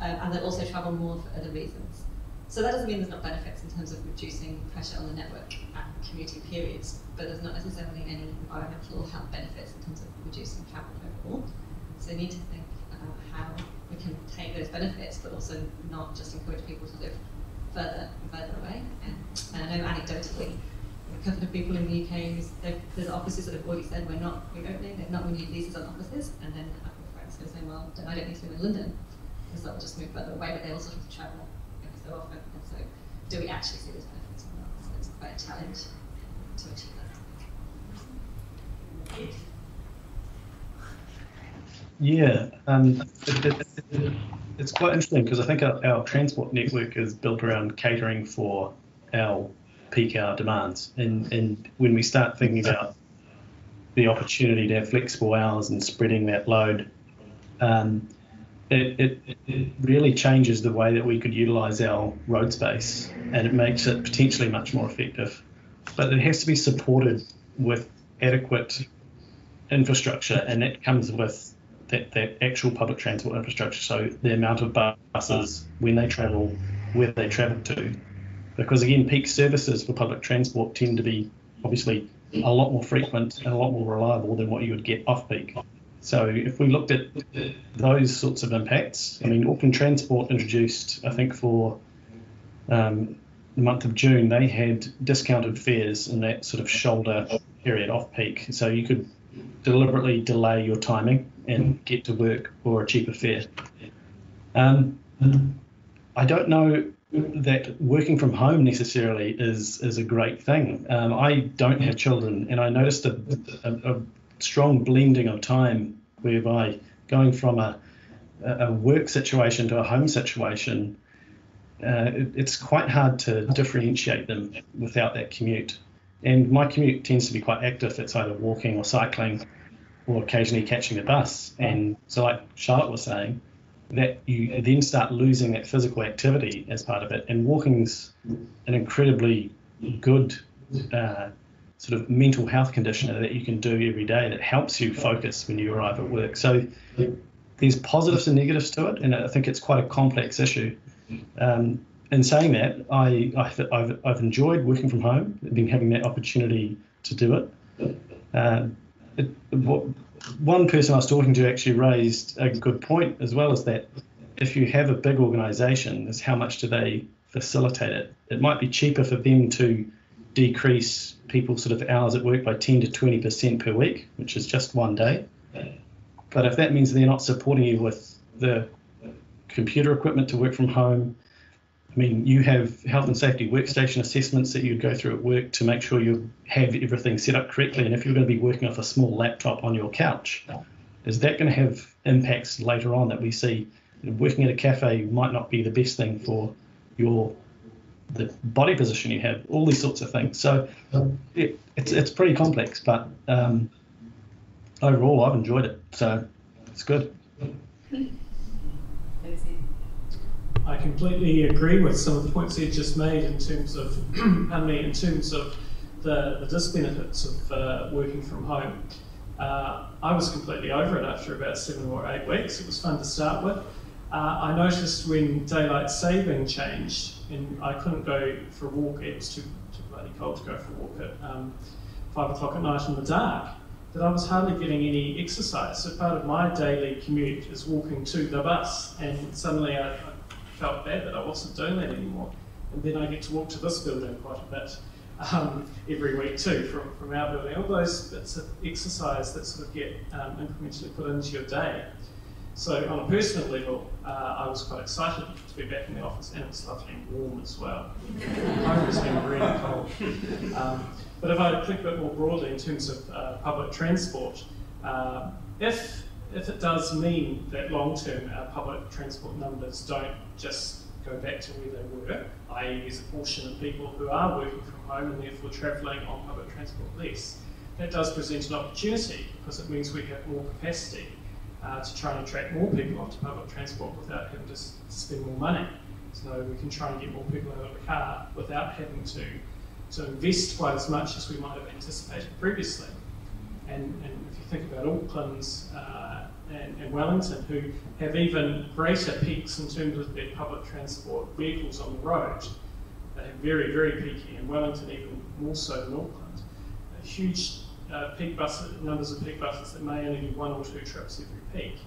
Um, and they'll also travel more for other reasons. So that doesn't mean there's not benefits in terms of reducing pressure on the network at commuting periods, but there's not necessarily any environmental health benefits in terms of reducing travel overall. So we need to think about how we can take those benefits, but also not just encourage people to live further and further away. And, I know anecdotally, a couple of people in the UK, there's offices that have already said we're not reopening, they've not renewed leases on offices, and then a couple of friends are saying, well, I don't need to live in London, because will just move further away, but they also have to travel every so often. And so, do we actually see those benefits or not? So it's quite a challenge to achieve that. Yeah, um, it, it, it, it's quite interesting because I think our, our, transport network is built around catering for our peak hour demands. And, and when we start thinking about the opportunity to have flexible hours and spreading that load, um, it, it, really changes the way that we could utilise our road space and it makes it potentially much more effective. But it has to be supported with adequate infrastructure, and that comes with that, that actual public transport infrastructure. So the amount of buses when they travel, where they travel to, because again, peak services for public transport tend to be obviously a lot more frequent and a lot more reliable than what you would get off peak. So if we looked at those sorts of impacts, I mean, Auckland Transport introduced, I think for um, the month of June, they had discounted fares in that sort of shoulder period off peak. So you could deliberately delay your timing and get to work for a cheaper fare. Um, I don't know that working from home necessarily is is a great thing. Um, I don't have children, and I noticed a, a, a, strong blending of time whereby going from a, a work situation to a home situation, uh, it, it's quite hard to differentiate them without that commute. And my commute tends to be quite active. It's either walking or cycling or occasionally catching the bus. And so, like Charlotte was saying, that you then start losing that physical activity as part of it. And walking's an incredibly good uh, sort of mental health conditioner that you can do every day that helps you focus when you arrive at work. So there's positives and negatives to it, and I think it's quite a complex issue. Um, in saying that, I, I have I've enjoyed working from home, been having that opportunity to do it. Uh, it one person I was talking to actually raised a good point as well as that if you have a big organisation, is how much do they facilitate it? It might be cheaper for them to decrease people's sort of hours at work by 10 to 20% per week, which is just one day. But if that means they're not supporting you with the computer equipment to work from home, I mean, you have health and safety workstation assessments that you go through at work to make sure you have everything set up correctly. And if you're going to be working off a small laptop on your couch, is that going to have impacts later on that we see? Working at a cafe might not be the best thing for your the body position you have, all these sorts of things. So it, it's it's pretty complex, but um, overall, I've enjoyed it. So it's good. I completely agree with some of the points you just made in terms of, me, in terms of the, the disbenefits of uh, working from home. Uh, I was completely over it after about seven or eight weeks. It was fun to start with. Uh, I noticed when daylight saving changed, and I couldn't go for a walk, it was too, too bloody cold to go for a walk at um, five o'clock at night in the dark, that I was hardly getting any exercise. So part of my daily commute is walking to the bus, and suddenly I, felt bad that I wasn't doing that anymore. And then I get to walk to this building quite a bit um, every week too from, from our building. All those bits of exercise that sort of get um, incrementally put into your day. So on a personal level, uh, I was quite excited to be back in the office and it's lovely and warm as well. Home has been really cold. Um, but if I think a bit more broadly in terms of uh, public transport, uh, if if it does mean that long term our public transport numbers don't just go back to where they were, i.e., there's a portion of people who are working from home and therefore travelling on public transport less, that does present an opportunity because it means we have more capacity uh, to try and attract more people onto public transport without having to, to spend more money. So we can try and get more people out of the car without having to, to invest quite as much as we might have anticipated previously. And, and if you think about Auckland's uh, and, and, Wellington, who have even greater peaks in terms of their public transport vehicles on the road, they have very, very peaky, and Wellington even more so than Auckland. A huge uh, peak bus numbers of peak buses that may only do one or two trips every peak.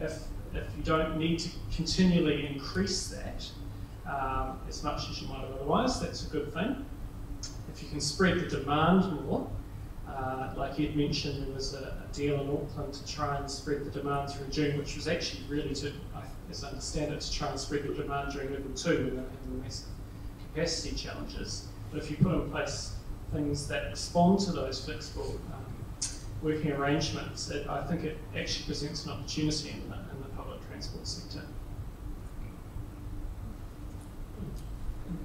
If, if you don't need to continually increase that um, as much as you might have otherwise, that's a good thing. If you can spread the demand more, uh, like you'd mentioned, there was a, a, deal in Auckland to try and spread the demand through June, which was actually really to, as I understand it, to try and spread the demand during level two without having massive capacity challenges. But if you put in place things that respond to those flexible um, working arrangements, it, I think it actually presents an opportunity in the, in the public transport sector.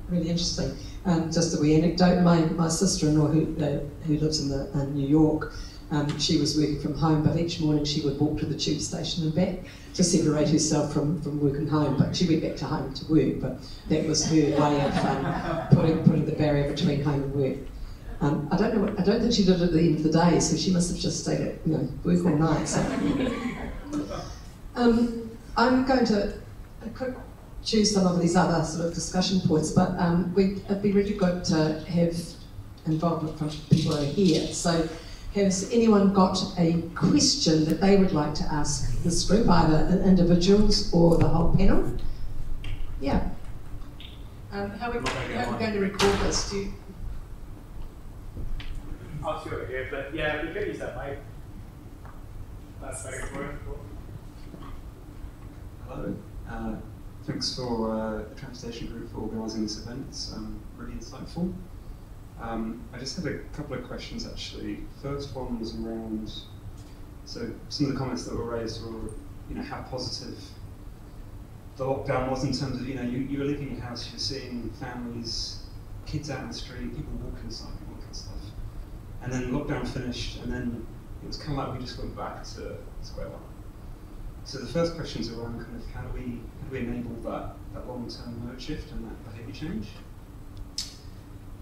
really interesting. Um, just a wee anecdote. My, my sister-in-law, who uh, who lives in the in New York, um, she was working from home, but each morning she would walk to the tube station and back to separate herself from, from work and home. But she went back to home to work, but that was her way of um, putting putting the barrier between home and work. Um, I don't know. What, I don't think she did it at the end of the day, so she must have just stayed at you know work all night. So. Um, I'm going to choose some of these other sort of discussion points, but um, we, it'd be really good to have involvement from people over here. So, has anyone got a question that they would like to ask this group, either individuals or the whole panel? Yeah. Um, how are we, how are we going to record this? Do you, I'll show it here, but yeah, you could use that mic. That's better for it. Hello. Uh, thanks for uh, the Transportation Group for organising this event. It's um, really insightful. Um, I just had a couple of questions actually. First one was around, so some of the comments that were raised were, you know, how positive the lockdown was in terms of, you know, you, you were leaving your house, you were seeing families, kids out in the street, people walking inside, all that stuff. And then lockdown finished, and then it was kind of like we just went back to square one. So the first question is around kind of how do we how do we enable that, that long-term mode shift and that behaviour change?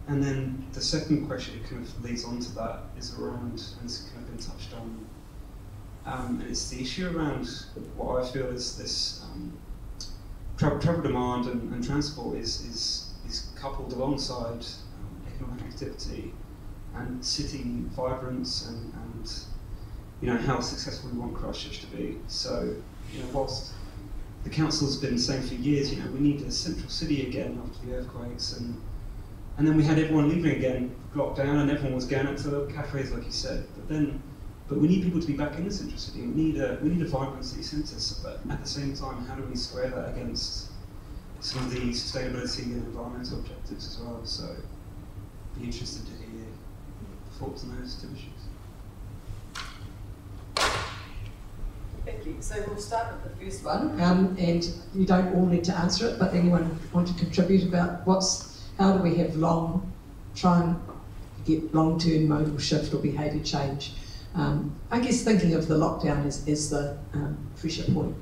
And then the second question that kind of leads on to that is around, and it's kind of been touched on, um, and it's the issue around what I feel is this um, travel, travel demand and, and transport is, is, is coupled alongside um, economic activity and city vibrance and, and you know how successful we want Christchurch to be. So you know whilst the council's been saying for years, you know, we need a central city again after the earthquakes and and then we had everyone leaving again, lockdown, and everyone was going out to cafes, like you said. But then, but we need people to be back in the central city. We need a we need a vibrant city centre. So, but at the same time, how do we square that against some of the sustainability and environmental objectives as well? So, be interested to hear thoughts on those two issues. Thank you. So we'll start with the first one, um, and you don't all need to answer it, but anyone want to contribute about what's how do we have long, try and get long-term modal shift or behaviour change? Um, I guess thinking of the lockdown as, as the um, pressure point.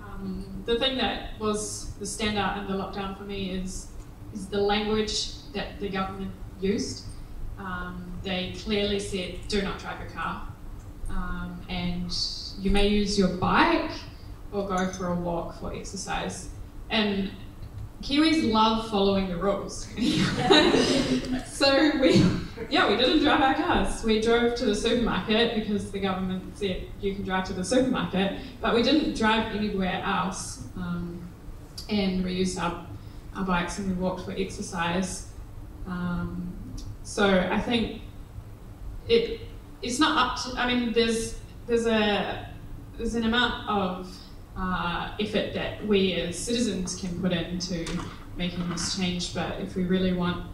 Um, the thing that was the standout in the lockdown for me is is the language that the government used. Um, they clearly said, "Do not drive your car, um, and you may use your bike or go for a walk for exercise." And Kiwis love following the rules. so we, yeah, we didn't drive our cars. We drove to the supermarket because the government said you can drive to the supermarket, but we didn't drive anywhere else. Um, and we used our, our bikes and we walked for exercise. Um, so I think it it's not up to. I mean, there's there's a there's an amount of uh, effort that we as citizens can put into making this change. But if we really want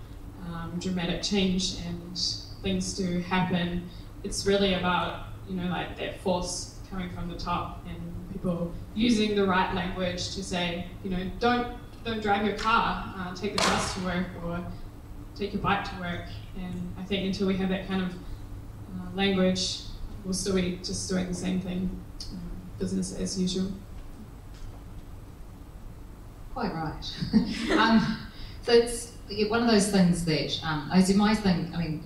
um, dramatic change and things to happen, it's really about you know like that force coming from the top and people using the right language to say you know don't don't drive your car, uh, take the bus to work or take your bike to work. And I think until we have that kind of uh, language, we'll still be just doing the same thing, uh, business as usual. Quite right. um, so it's one of those things that, um, I see my thing, I mean,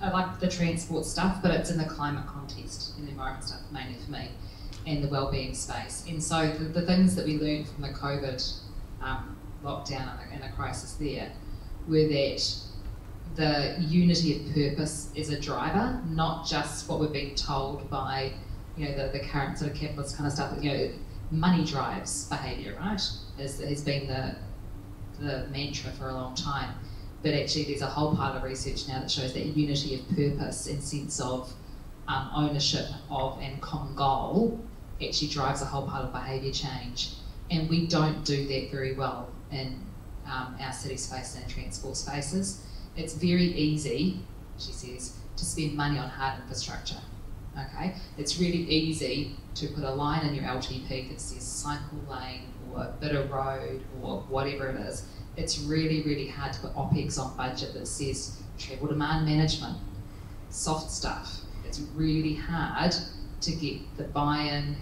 I like the transport stuff, but it's in the climate context, in the environment stuff mainly for me, and the well-being space. And so the, the things that we learned from the COVID um, lockdown and the crisis there were that the unity of purpose is a driver, not just what we're being told by, you know, the, the current sort of capitalist kind of stuff. You know, money drives behaviour, right? Has, has been the the mantra for a long time. But actually, there's a whole part of research now that shows that unity of purpose and sense of um, ownership of and common goal actually drives a whole part of behaviour change. And we don't do that very well in um, our city spaces and transport spaces. It's very easy, she says, to spend money on hard infrastructure. Okay, it's really easy to put a line in your LTP that says cycle lane or bit of road or whatever it is, it's really, really hard to put OPEX on budget that says travel demand management, soft stuff. It's really hard to get the buy-in.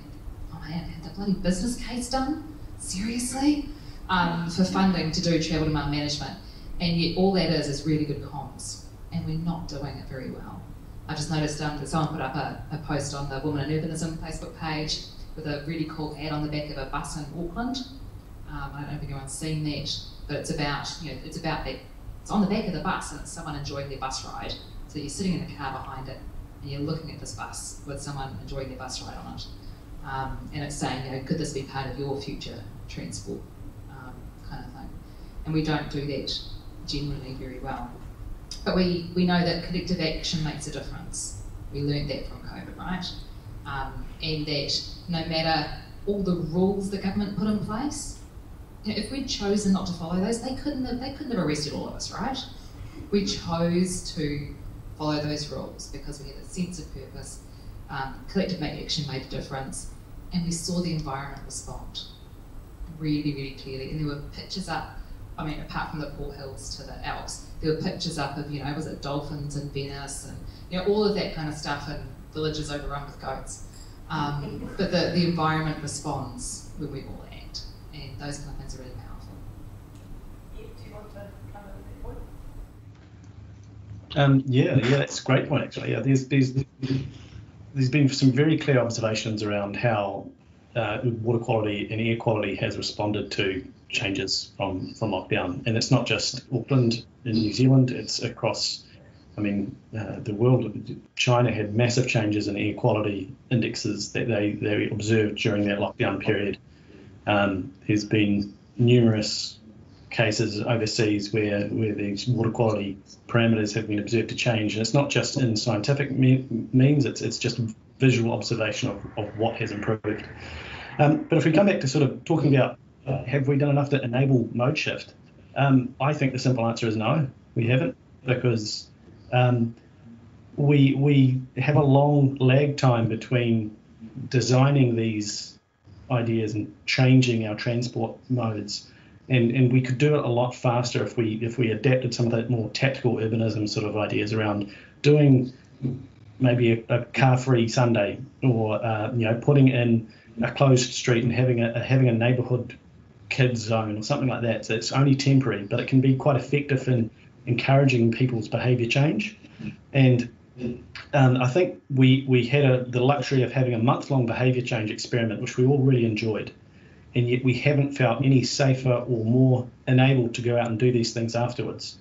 Oh man, the bloody business case done? Seriously? Um, for funding to do travel demand management. And yet all that is is really good comms. And we're not doing it very well. I just noticed um, that someone put up a, a post on the Women in Urbanism Facebook page with a really cool ad on the back of a bus in Auckland. Um, I don't know if anyone's seen that, but it's about you know it's about that. It's on the back of the bus and it's someone enjoying their bus ride. So you're sitting in the car behind it and you're looking at this bus with someone enjoying their bus ride on it, um, and it's saying, you know, could this be part of your future transport um, kind of thing? And we don't do that generally very well. But we, we know that collective action makes a difference. We learned that from COVID, right? Um, and that no matter all the rules the government put in place, you know, if we'd chosen not to follow those, they couldn't have, they couldn't have arrested all of us, right? We chose to follow those rules because we had a sense of purpose. Um, collective action made a difference, and we saw the environment respond really, really clearly. And there were pictures up. I mean, apart from the Port Hills to the Alps, there were pictures up of you know, was it dolphins in Venice and you know all of that kind of stuff, and villages overrun with goats. Um, but the, the environment responds when we all act, and those kind of things are really powerful. Yeah, do you want to come in that point? Um, yeah, yeah, that's a great point actually. Yeah, there's there's there's been some very clear observations around how uh, water quality and air quality has responded to changes from from lockdown, and it's not just Auckland in New Zealand; it's across. I mean, uh, the world. China had massive changes in air quality indexes that they they observed during that lockdown period. Um, there's been numerous cases overseas where, where these water quality parameters have been observed to change. And it's not just in scientific me- means, it's, it's just visual observation of, of what has improved. Um, but if we come back to sort of talking about uh, have we done enough to enable mode shift, um, I think the simple answer is no, we haven't, because um, we, we have a long lag time between designing these ideas and changing our transport modes and and we could do it a lot faster if we if we adapted some of that more tactical urbanism sort of ideas around doing maybe a, a car-free Sunday or uh, you know putting in a closed street and having a having a neighbourhood kids zone or something like that. So it's only temporary, but it can be quite effective in encouraging people's behaviour change. And um, I think we we had a, the luxury of having a month-long behaviour change experiment, which we all really enjoyed and yet we haven't felt any safer or more enabled to go out and do these things afterwards.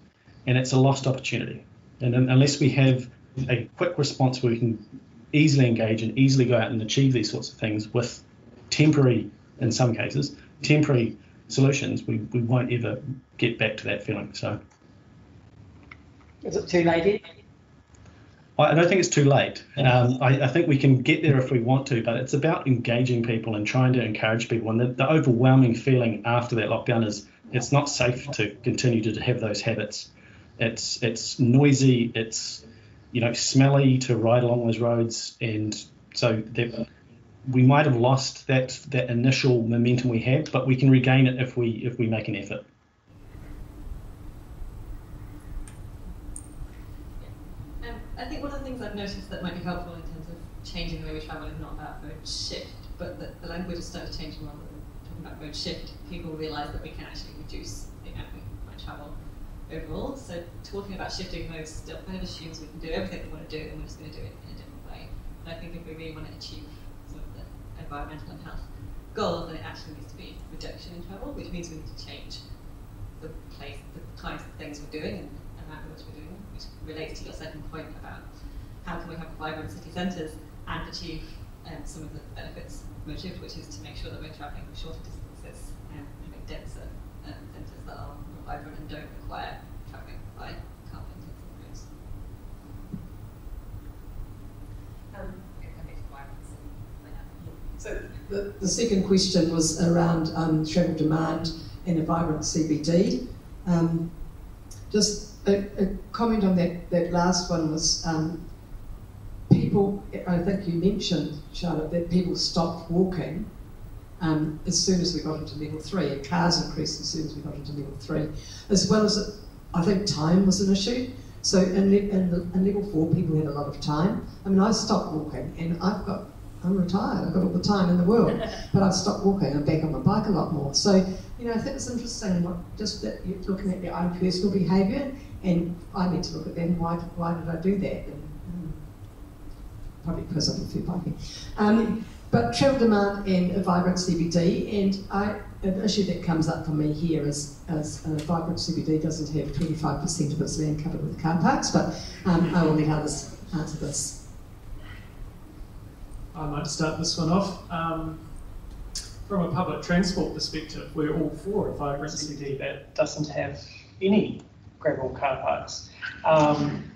And it's a lost opportunity. And unless we have a quick response where we can easily engage and easily go out and achieve these sorts of things with temporary, in some cases, temporary solutions, we, we won't ever get back to that feeling. So, is it too late? I don't think it's too late. Um, I, I, think we can get there if we want to, but it's about engaging people and trying to encourage people. And the, the, overwhelming feeling after that lockdown is it's not safe to continue to have those habits. It's it's noisy. It's you know smelly to ride along those roads, and so we might have lost that that initial momentum we had, but we can regain it if we if we make an effort. Um, I think one of the things I've noticed that might be helpful in terms of changing the way we travel is not about mode shift, but that the language has started changing rather than talking about mode shift. People realise that we can actually reduce the amount we might travel overall. So talking about shifting modes still kind of assumes we can do everything we want to do and we're just going to do it in a different way. But I think if we really want to achieve sort of the environmental and health goal, then it actually needs to be reduction in travel, which means we need to change the place, the kinds of things we're doing and, and how much we're doing which relates to your second point about how can we have vibrant city centres and achieve um, some of the benefits of shift, which is to make sure that we're travelling shorter distances and having denser um, centres that are more vibrant and don't require travelling by carbon intensive. Um, so the, the second question was around um, travel demand in a vibrant CBD. Um, just a, a, comment on that, that last one was um, people, I think you mentioned, Charlotte, that people stopped walking um, as soon as we got into level three, and cars increased as soon as we got into level three, as well as I think time was an issue. So in, le- in, the, in level four, people had a lot of time. I mean, I stopped walking, and I've got I'm retired. I've got all the time in the world, but I've stopped walking. I'm back on my bike a lot more. So you know, I think it's interesting, not just that you're looking at your own personal behaviour, and I need to look at them. Why, why did I do that? And, um, probably because I'm a few biking. Um, but travel demand and a vibrant CBD, and I, an issue that comes up for me here is, is a vibrant CBD doesn't have 25% of its land covered with car parks, but um, I will let others answer this. I might start this one off. Um, from a public transport perspective, we're all for a vibrant CBD that doesn't have any gravel car parks. Um,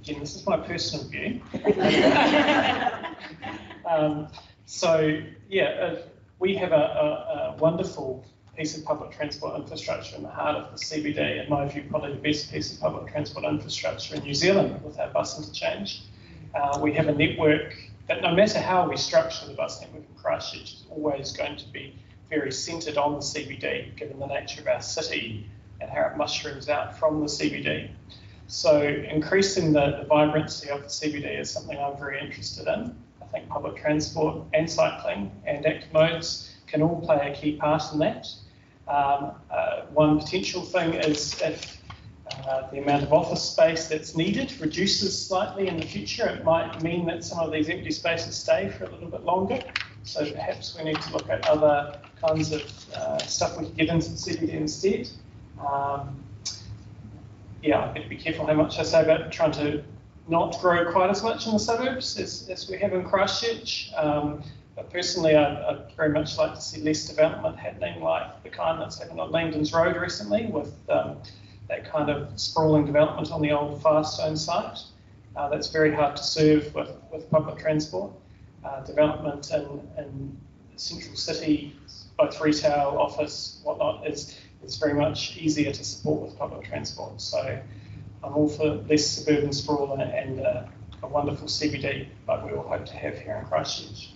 again, this is my personal view. so, yeah, uh, we have a, a, a, wonderful piece of public transport infrastructure in the heart of the CBD, in my view, probably the best piece of public transport infrastructure in New Zealand with our bus interchange. Uh, we have a network that no matter how we structure the bus network in Christchurch is always going to be very centred on the CBD, given the nature of our city and how it mushrooms out from the CBD. So increasing the, the vibrancy of the CBD is something I'm very interested in. I think public transport and cycling and active modes can all play a key part in that. Um, uh, one potential thing is if uh, the amount of office space that's needed reduces slightly in the future. It might mean that some of these empty spaces stay for a little bit longer. So perhaps we need to look at other kinds of uh, stuff we can get into the CBD instead. Um, yeah, I better be careful how much I say about trying to not grow quite as much in the suburbs as, as we have in Christchurch. Um, but personally, I, would very much like to see less development happening like the kind that's happened on Langdons Road recently with um, that kind of sprawling development on the old Firestone site. Uh, that's very hard to serve with, with public transport. Uh, development in, in central city, both retail, office, whatnot, is, is very much easier to support with public transport. So I'm all for less suburban sprawl and, uh, a wonderful CBD like we all hope to have here in Christchurch.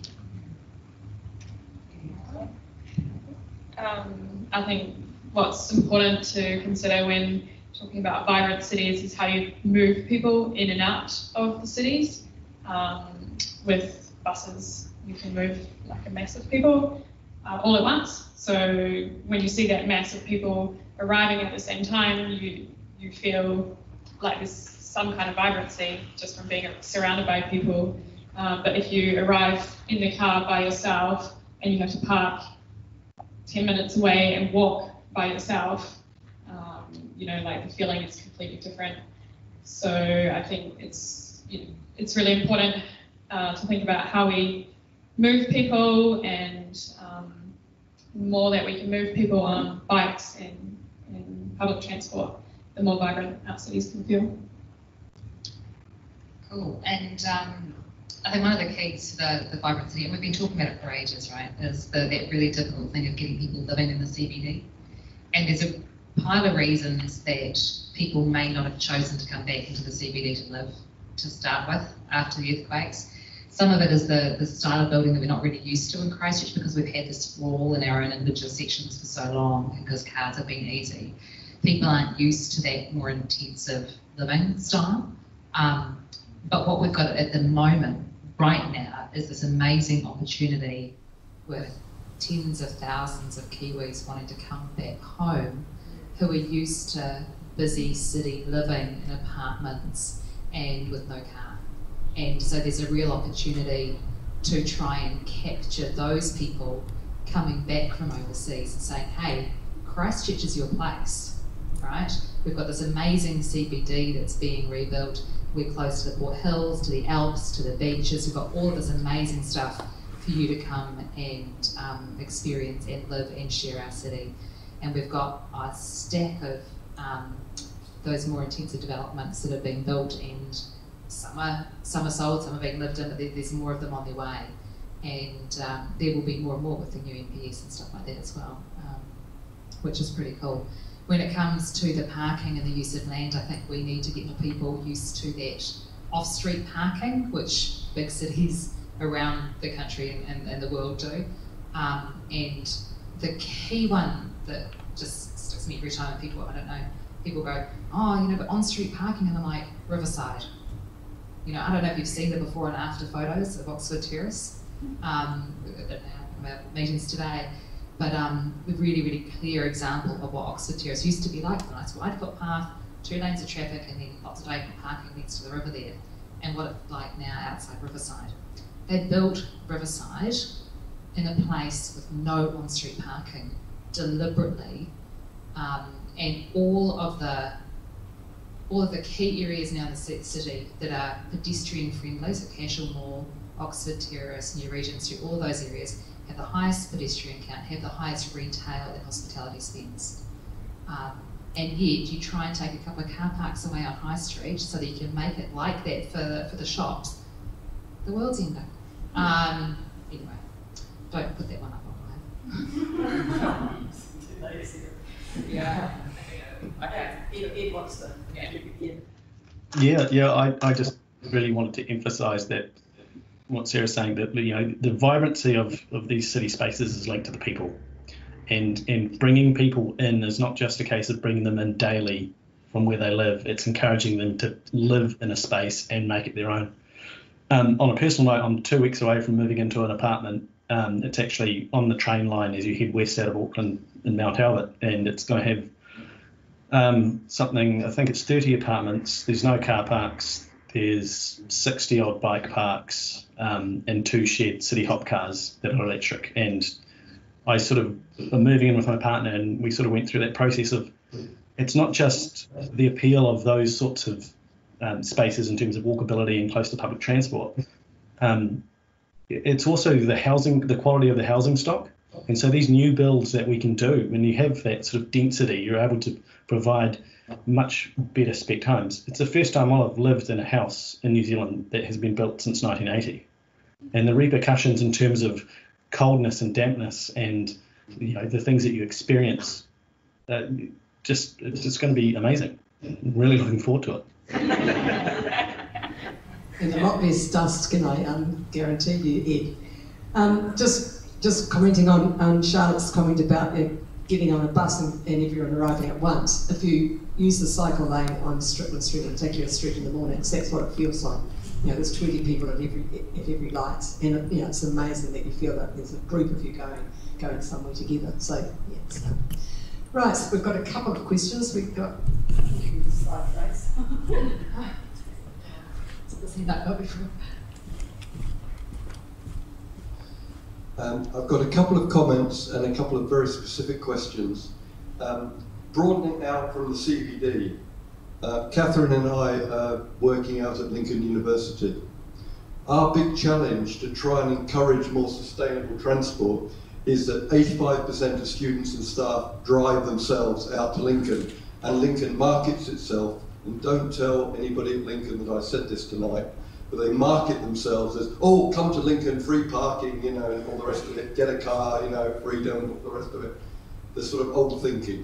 Um, I think what's important to consider when talking about vibrant cities is how you move people in and out of the cities. Um, with buses, you can move like a mass of people uh, all at once. So when you see that mass of people arriving at the same time, you you feel like there's some kind of vibrancy just from being surrounded by people. Um, but if you arrive in the car by yourself and you have to park 10 minutes away and walk by yourself, um, you know, like the feeling is completely different. So I think it's you know, it's really important uh, to think about how we move people and um, more that we can move people on bikes and, and public transport, the more vibrant our cities can feel. Cool. And um, I think one of the keys to the, the vibrant city, and we've been talking about it for ages, right, is the, that really difficult thing of getting people living in the CBD. And there's a pile of reasons that people may not have chosen to come back into the CBD to live to start with after the earthquakes. Some of it is the, the style of building that we're not really used to in Christchurch because we've had this sprawl in our own individual sections for so long because cars have been easy. People aren't used to that more intensive living style. Um, but what we've got at the moment, right now, is this amazing opportunity with tens of thousands of Kiwis wanting to come back home who are used to busy city living in apartments and with no car. And so there's a real opportunity to try and capture those people coming back from overseas and saying, hey, Christchurch is your place, right? We've got this amazing CBD that's being rebuilt. We're close to the Port Hills, to the Alps, to the beaches. We've got all of this amazing stuff for you to come and um, experience and live and share our city. And we've got a stack of um, those more intensive developments that are being built and some are, some are sold, some are being lived in, but there's more of them on their way. And um, there will be more and more with the new NPS and stuff like that as well, um, which is pretty cool. When it comes to the parking and the use of land, I think we need to get more people used to that off-street parking, which big cities around the country and, and, and the world do. Um, and the key one that just sticks me every time people, I don't know, people go, oh, you know, but on-street parking, and I'm like, Riverside. You know, I don't know if you've seen the before and after photos of Oxford Terrace um, at our meetings today, but um, a really, really clear example of what Oxford Terrace used to be like, a nice wide footpath, two lanes of traffic, and then lots of vacant parking next to the river there, and what it's like now outside Riverside. They built Riverside in a place with no on-street parking deliberately, um, and all of the all of the key areas now in the city that are pedestrian friendly, so Cashel Mall, Oxford Terrace, New Regent Street, all those areas have the highest pedestrian count, have the highest retail and hospitality spends. Um, and yet you try and take a couple of car parks away on High Street so that you can make it like that for the, for the shops. The world's ending. Um, anyway, don't put that one up online. yeah. Okay, Ed, Ed wants to. Yeah. Yeah, yeah. I, I just really wanted to emphasise that what Sara's saying that you know the vibrancy of, of these city spaces is linked to the people, and and bringing people in is not just a case of bringing them in daily from where they live. It's encouraging them to live in a space and make it their own. Um, on a personal note, I'm two weeks away from moving into an apartment. Um, it's actually on the train line as you head west out of Auckland in Mount Albert, and it's going to have um, something. I think it's 30 apartments. There's no car parks. There's 60 odd bike parks um, and two shared Cityhop cars that are electric. And I sort of am moving in with my partner, and we sort of went through that process of it's not just the appeal of those sorts of um, spaces in terms of walkability and close to public transport. Um, it's also the housing, the quality of the housing stock. And so these new builds that we can do, when you have that sort of density, you're able to provide much better spec homes. It's the first time I've lived in a house in New Zealand that has been built since 1980. And the repercussions in terms of coldness and dampness and you know the things that you experience, uh, just it's just going to be amazing. I'm really looking forward to it. and a lot less dust, can I um, guarantee you, Ed. Um, just just commenting on um, Charlotte's comment about uh, getting on a bus and, and, everyone arriving at once. If you use the cycle lane on Strickland Street and take you a street in the mornings, that's what it feels like. You know, there's 20 people at every at every light, and you know, it's amazing that you feel that there's a group of you going going somewhere together. So, yeah. So. Right, so we've got a couple of questions. We've got. Um, I've got a couple of comments and a couple of very specific questions. Um, broadening out from the CBD, uh, Catherine and I are working out at Lincoln University. Our big challenge to try and encourage more sustainable transport is that 85% of students and staff drive themselves out to Lincoln, and Lincoln markets itself. And don't tell anybody at Lincoln that I said this tonight, but they market themselves as, oh, come to Lincoln, free parking, you know, and all the rest of it, get a car, you know, freedom, all the rest of it. The sort of old thinking.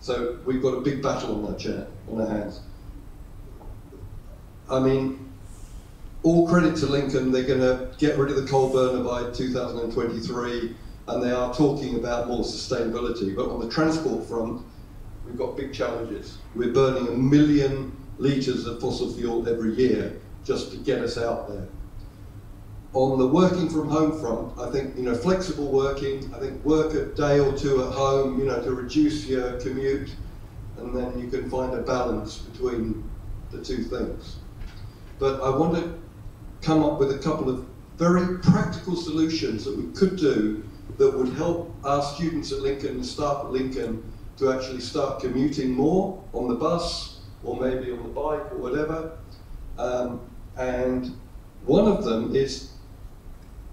So we've got a big battle on our chair, on our hands. I mean, all credit to Lincoln, they're going to get rid of the coal burner by 2023, and they are talking about more sustainability. But on the transport front, we've got big challenges. We're burning a million litres of fossil fuel every year just to get us out there. On the working from home front, I think you know flexible working. I think work a day or two at home, you know, to reduce your commute, and then you can find a balance between the two things. But I want to come up with a couple of very practical solutions that we could do that would help our students at Lincoln, staff at Lincoln, to actually start commuting more on the bus or maybe on the bike or whatever. Um, and one of them is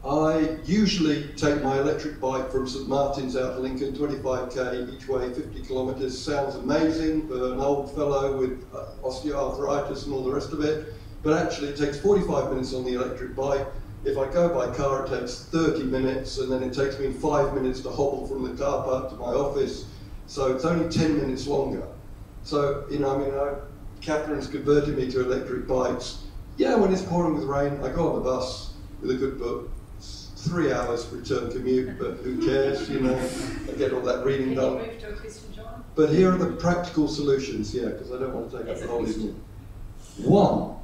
I usually take my electric bike from St Martin's out to Lincoln, 25k each way, 50 kilometres. Sounds amazing for an old fellow with uh, osteoarthritis and all the rest of it, but actually it takes 45 minutes on the electric bike. If I go by car, it takes 30 minutes, and then it takes me five minutes to hobble from the car park to my office. So it's only 10 minutes longer. So, you know, I mean, I, Catherine's converted me to electric bikes yeah, when it's pouring with rain, I go on the bus with a good book, three hours return commute, but who cares, you know, I get all that reading done. move to a question, John? But here are the practical solutions, yeah, because I don't want to take up the whole evening. One,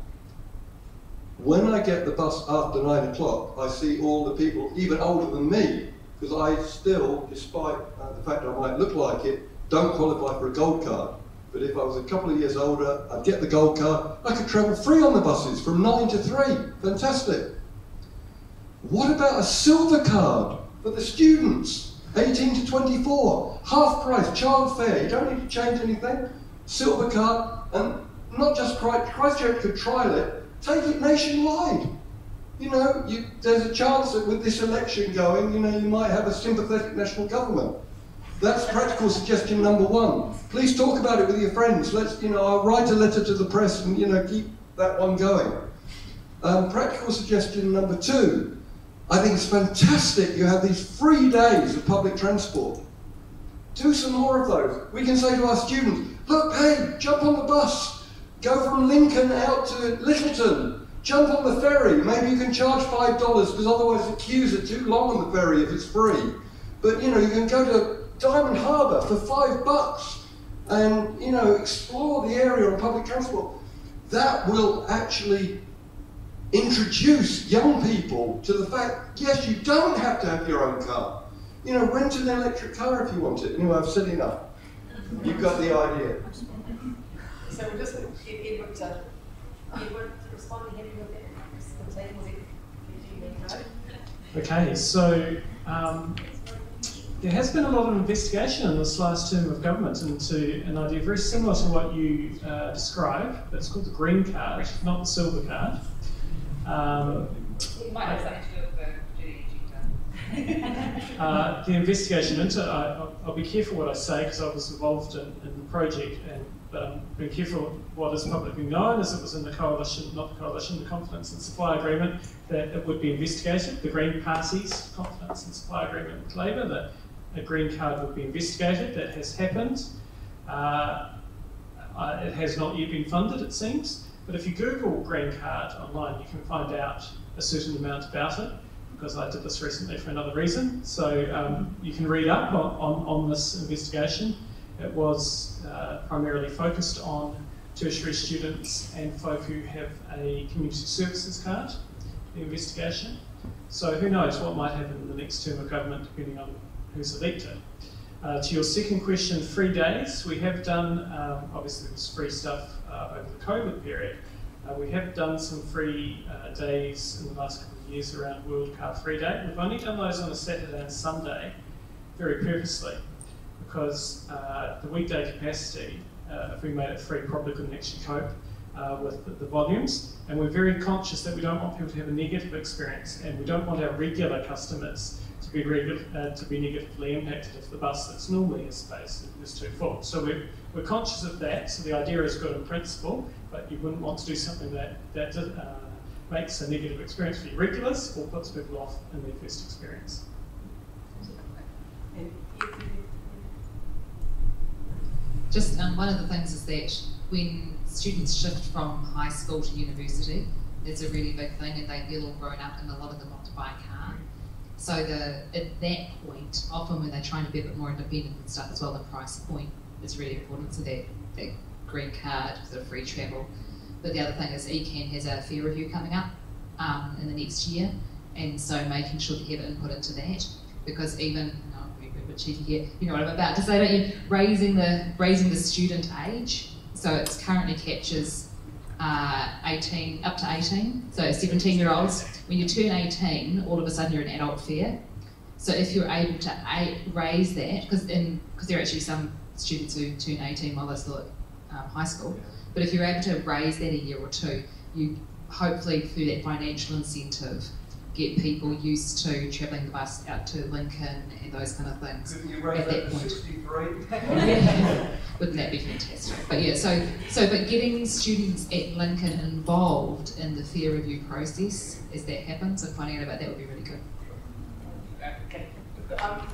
when I get the bus after nine o'clock, I see all the people, even older than me, because I still, despite uh, the fact I might look like it, don't qualify for a gold card. But if I was a couple of years older, I'd get the gold card. I could travel free on the buses from nine to three. Fantastic. What about a silver card for the students, 18 to 24, half price, child fare, you don't need to change anything, silver card, and not just Christ, Christchurch could trial it, take it nationwide. You know, you, there's a chance that with this election going, you know, you might have a sympathetic national government. That's practical suggestion number one. Please talk about it with your friends. Let's, you know, I'll write a letter to the press and, you know, keep that one going. Um, practical suggestion number two. I think it's fantastic you have these free days of public transport. Do some more of those. We can say to our students, look, hey, jump on the bus. Go from Lincoln out to Lyttelton. Jump on the ferry. Maybe you can charge $5 because otherwise the queues are too long on the ferry if it's free. But, you know, you can go to Diamond Harbour for five bucks and, you know, explore the area on public transport. That will actually introduce young people to the fact, yes, you don't have to have your own car. You know, rent an electric car if you want it. Anyway, I've said enough. You've got the idea. So just, Ed- Edward, uh, Edward responding, happy with that? The team, was it, did you need to? Okay, so um, there has been a lot of investigation in this last term of government into an idea very similar to what you uh, describe. It's called the green card, not the silver card. Um, It might have something to do with the uh, the investigation into it, I, I'll, I'll be careful what I say because I was involved in, in the project, and but I'm being careful what is publicly known as it was in the coalition, not the coalition, the confidence and supply agreement that it would be investigated. The Green Party's confidence and supply agreement with Labour that a green card would be investigated. That has happened. Uh, it has not yet been funded, it seems. But if you Google green card online, you can find out a certain amount about it because I did this recently for another reason. So um, you can read up on, on, on this investigation. It was uh, primarily focused on tertiary students and folk who have a community services card, the investigation. So who knows what might happen in the next term of government depending on who's elected. Uh, to your second question, free days. We have done, um, obviously, this free stuff over the COVID period. Uh, we have done some free uh, days in the last couple of years around World Car Free Day. We've only done those on a Saturday and Sunday, very purposely, because uh, the weekday capacity, uh, if we made it free, probably couldn't actually cope uh, with the, the volumes. And we're very conscious that we don't want people to have a negative experience, and we don't want our regular customers to be regu- uh, to be negatively impacted if the bus that's normally a space is too full. So we're, we're conscious of that. So the idea is good in principle, but you wouldn't want to do something that that uh, makes a negative experience for your regulars or puts people off in their first experience. And Just um, one of the things is that when students shift from high school to university, it's a really big thing, and they feel all grown up, and a lot of them want to buy a car. So the at that point, often when they're trying to be a bit more independent and stuff as well, the price point is really important. So that that green card for the free travel. But the other thing is ECAN has a fare review coming up um, in the next year, and so making sure that you have input into that because even no, we're a bit cheeky here, you know what I'm about to say, don't you? Raising the raising the student age. So it's currently captures uh, 18 up to 18. So 17 year olds. When you turn 18, all of a sudden you're an adult fare. So if you're able to raise that, because because there are actually some students who turn 18 while they're still at um, high school, but if you're able to raise that a year or two, you hopefully through that financial incentive get people used to travelling the bus out to Lincoln and those kind of things Couldn't you raise at that that point. 63? Wouldn't that be fantastic? But yeah, so so but getting students at Lincoln involved in the fare review process as that happens and finding out about that would be really good. Okay, um,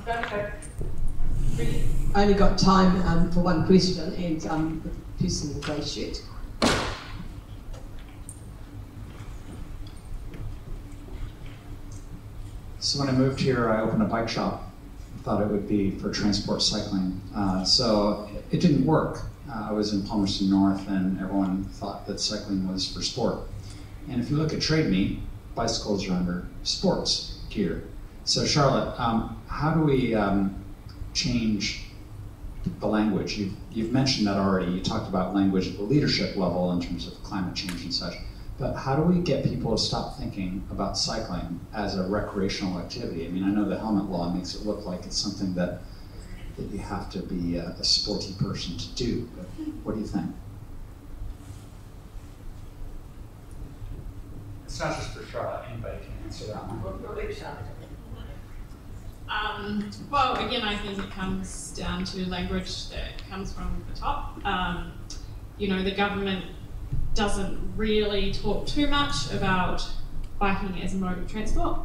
Really? Only got time um, for one question, and um, the person in the grey shirt. So when I moved here, I opened a bike shop. I thought it would be for transport cycling. Uh, so it didn't work. Uh, I was in Palmerston North, and everyone thought that cycling was for sport. And if you look at Trade Me, bicycles are under sports gear. So Charlotte, um, how do we um, change the language? You've, you've mentioned that already. You talked about language at the leadership level in terms of climate change and such. But how do we get people to stop thinking about cycling as a recreational activity? I mean, I know the helmet law makes it look like it's something that, that you have to be a, a sporty person to do. But what do you think? It's not just for Charlotte, anybody can answer that one. Um, well, again, I think it comes down to language that comes from the top. Um, you know, the government doesn't really talk too much about biking as a mode of transport.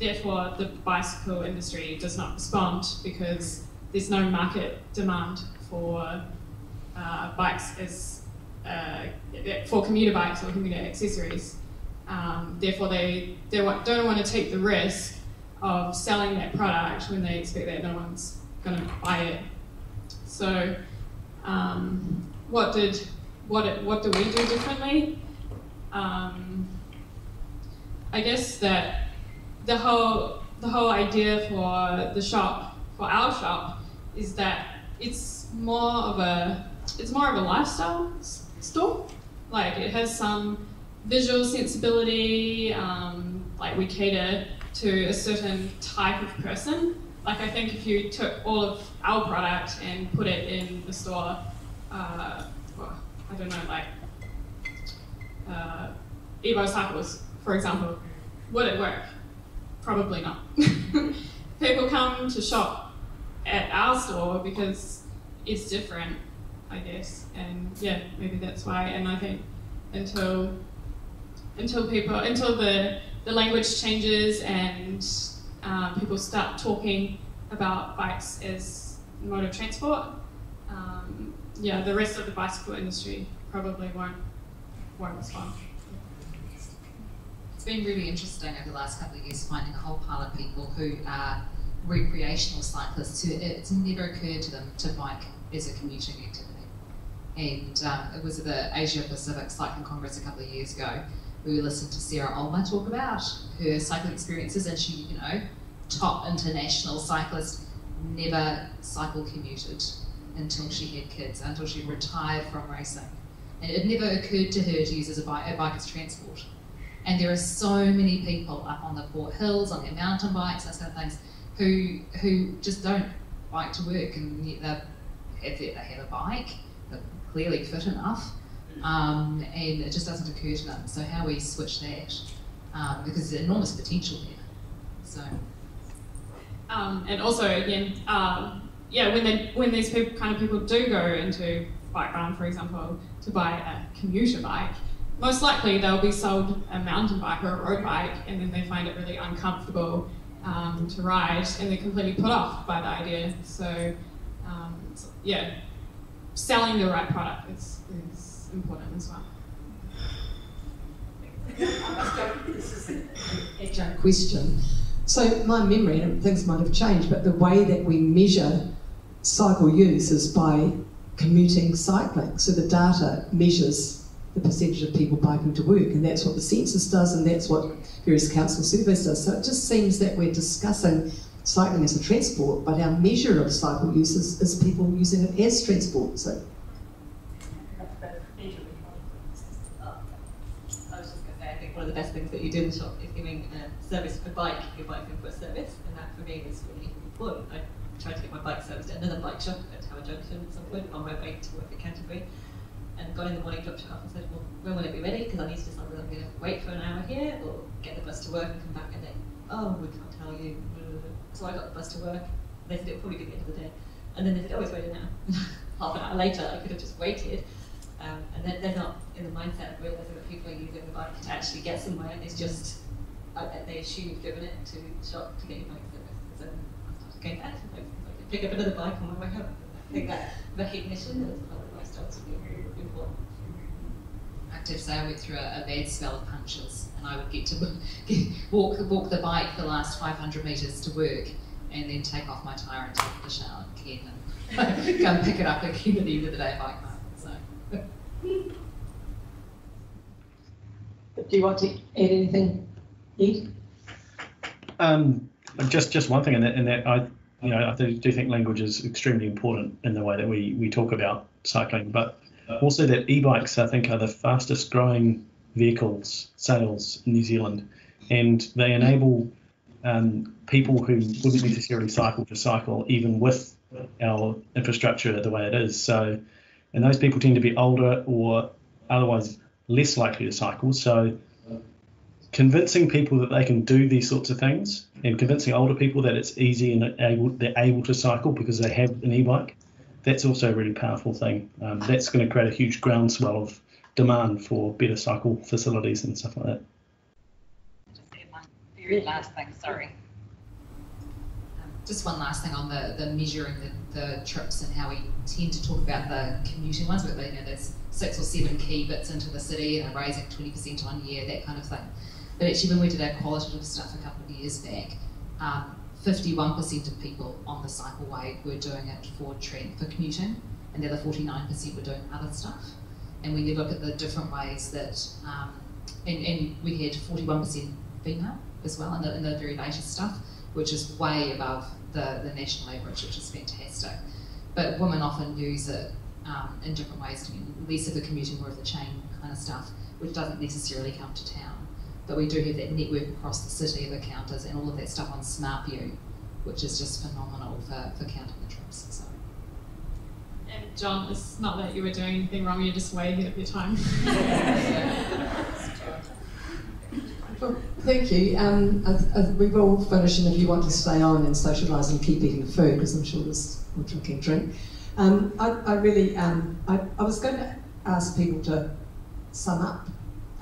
Therefore, the bicycle industry does not respond because there's no market demand for uh, bikes as uh, for commuter bikes or commuter accessories. Um, therefore, they, they don't want to take the risk of selling that product when they expect that no one's going to buy it. So, um, what did what what do we do differently? Um, I guess that the whole the whole idea for the shop for our shop is that it's more of a it's more of a lifestyle store. Like it has some visual sensibility. Um, like we cater to a certain type of person. Like I think if you took all of our product and put it in the store, uh, well, I don't know, like uh, Evo cycles, for example, would it work? Probably not. People come to shop at our store because it's different, I guess, and yeah, maybe that's why. And I think until until people until the the language changes and um, people start talking about bikes as mode of transport, um, yeah, the rest of the bicycle industry probably won't won't respond. It's been really interesting over the last couple of years finding a whole pile of people who are recreational cyclists who it's never occurred to them to bike as a commuting activity. And um, it was at the Asia Pacific Cycling Congress a couple of years ago. We listened to Sarah Ulmer talk about her cycling experiences, and she, you know, top international cyclist, never cycle commuted until she had kids, until she retired from racing. And it never occurred to her to use as a bike, a bike as transport. And there are so many people up on the Port Hills, on their mountain bikes, those kind of things, who who just don't bike to work, and yet they have, they have a bike, they're clearly fit enough, um, and it just doesn't occur to them. So how we switch that, um, because there's enormous potential there. So. Um, and also again, um, yeah, when they when these people, kind of people do go into Bike Barn, for example, to buy a commuter bike, most likely they'll be sold a mountain bike or a road bike, and then they find it really uncomfortable um, to ride, and they're completely put off by the idea. So, um, so yeah, selling the right product is, is important as well. this is an adjunct question. So my memory, and things might have changed, but the way that we measure cycle use is by commuting cycling. So the data measures the percentage of people biking to work, and that's what the census does, and that's what various council surveys does. So it just seems that we're discussing cycling as a transport, but our measure of cycle use is, is people using it as transport. So one of the best things that you do in the shop is giving a service a bike your bike in for a service, and that for me is really important. I tried to get my bike serviced at another bike shop at Tower Junction at some point on my way to work at Canterbury, and got in the morning, dropped it off, and said, "Well, when will it be ready? Because I need to decide whether I'm going to wait for an hour here or get the bus to work and come back." And they, "Oh, we can't tell you." So I got the bus to work. They said it'll probably be the end of the day, and then they said, "Oh, it's ready now." Half an hour later, I could have just waited. Um, and then they're not in the mindset of realizing that people are using the bike to actually get somewhere. It's just uh, they assume you've driven it to shop to get your bike serviced. So and like, pick up another bike on my way home. I think that recognition of other lifestyles would be really important. To say I went through a, a bad spell of punctures, and I would get to walk walk the bike the last 500 metres to work, and then take off my tyre and take the shower again, and and pick it up again at the end of the day bike. Do you want to add anything, Ed? Um, just just one thing in that, that I you know I do, do think language is extremely important in the way that we we talk about cycling, but also that e-bikes I think are the fastest growing vehicles sales in New Zealand, and they enable um, people who wouldn't necessarily cycle to cycle even with our infrastructure the way it is. So, and those people tend to be older or otherwise less likely to cycle. So convincing people that they can do these sorts of things and convincing older people that it's easy and able, they're able to cycle because they have an e-bike, that's also a really powerful thing. Um, that's going to create a huge groundswell of demand for better cycle facilities and stuff like that. Very last thing, sorry. Just one last thing on the, the measuring the, the trips and how we tend to talk about the commuting ones, but you know, there's six or seven key bits into the city and a raising 20% on year, that kind of thing. But actually, when we did our qualitative stuff a couple of years back, um, 51% of people on the cycleway were doing it for for commuting, and the other 49% were doing other stuff. And when you look at the different ways that, um, and, and, we had 41% female as well in the, in the very latest stuff, which is way above the, the national average, which is fantastic. But women often use it um, in different ways, to less of the commuting, more of the chain kind of stuff, which doesn't necessarily come to town. But we do have that network across the city of accountants and all of that stuff on SmartView, which is just phenomenal for, for counting the trips. So. And John, it's not that you were doing anything wrong, you're just way ahead of your time. well, thank you. Um, I, I, we've all finished, and if you want to stay on and socialise and keep eating food, because I'm sure there's more drinking drink. Um, I, I, really, um, I, I, was going to ask people to sum up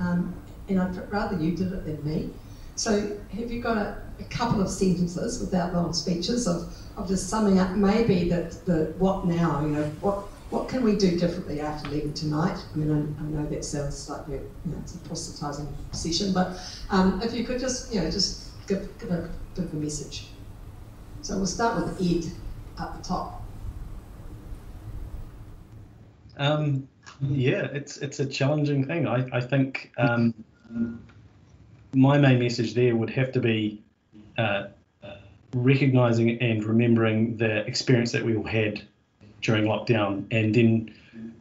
um, and I'd rather you did it than me. So have you got a, a, couple of sentences without long speeches of, of just summing up maybe that the what now, you know, what what can we do differently after leaving tonight? I mean, I, I know that sounds like you know, it's a proselytizing session, but um, if you could just, you know, just give, give a bit of a message. So we'll start with Ed at the top. Um, yeah, it's it's a challenging thing. I, I think um, my main message there would have to be uh, recognizing and remembering the experience that we all had during lockdown, and then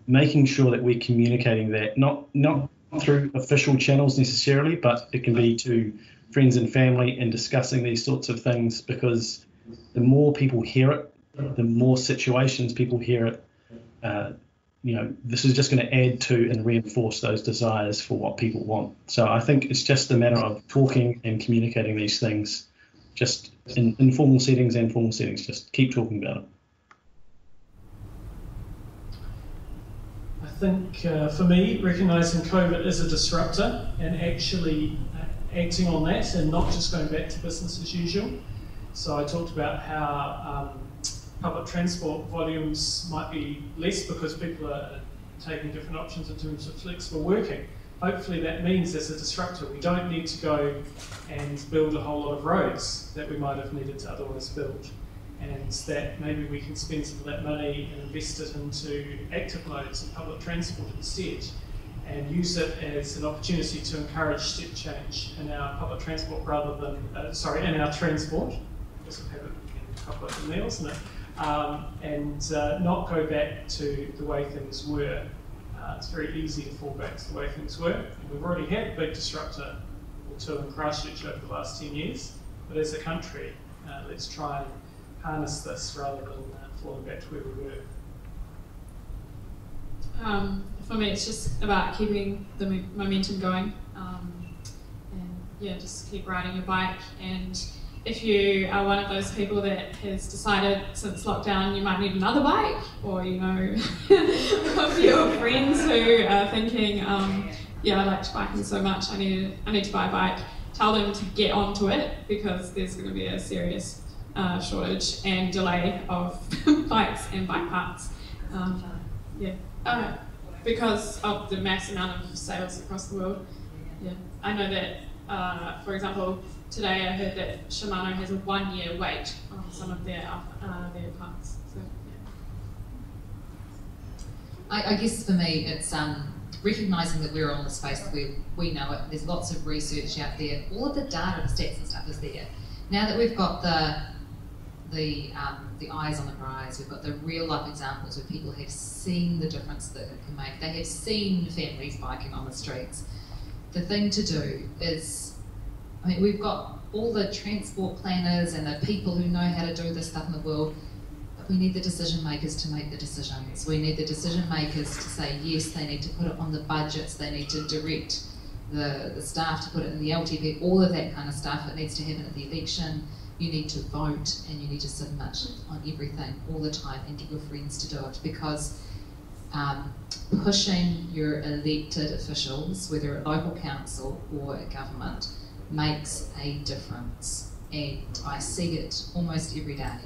making sure that we're communicating that not not through official channels necessarily, but it can be to friends and family and discussing these sorts of things because the more people hear it, the more situations people hear it, uh, you know, this is just going to add to and reinforce those desires for what people want. So I think it's just a matter of talking and communicating these things, just in informal settings and formal settings. Just keep talking about it. I think uh, for me, recognizing COVID as a disruptor and actually uh, acting on that and not just going back to business as usual. So I talked about how um, public transport volumes might be less because people are taking different options in terms of flexible working. Hopefully that means as a disruptor we don't need to go and build a whole lot of roads that we might have needed to otherwise build and that maybe we can spend some of that money and invest it into active modes and public transport instead and use it as an opportunity to encourage step change in our public transport rather than, uh, sorry, in our transport, because we have it in public meals, isn't it? um, and uh, not go back to the way things were. Uh, it's very easy to fall back to the way things were. And we've already had a big disruptor or two in Christchurch over the last 10 years, but as a country, uh, let's try and harness this rather than uh, falling back to where we were. Um, for me, it's just about keeping the momentum going. Um, and yeah, just keep riding your bike and if you are one of those people that has decided since lockdown you might need another bike, or you know of your friends who are thinking, um, yeah, I like biking so much, I need I need to buy a bike. Tell them to get onto it because there's going to be a serious uh, shortage and delay of bikes and bike parts. Um, yeah. Uh, because of the mass amount of sales across the world. Yeah, I know that. Uh, for example, today I heard that Shimano has a one-year wait on some of their uh, their parts. So, yeah. I, I guess for me, it's um, recognizing that we're on the space that we, we know it. There's lots of research out there. All of the data, the stats and stuff is there. Now that we've got the the um, the eyes on the prize, we've got the real life examples where people have seen the difference that it can make. They have seen families biking on the streets. The thing to do is, I mean, we've got all the transport planners and the people who know how to do this stuff in the world but we need the decision makers to make the decisions. We need the decision makers to say yes, they need to put it on the budgets, they need to direct the, the staff to put it in the LTP, all of that kind of stuff. It needs to happen at the election. You need to vote and you need to submit on everything all the time and get your friends to do it because um, pushing your elected officials, whether at local council or at government, makes a difference. And I see it almost every day.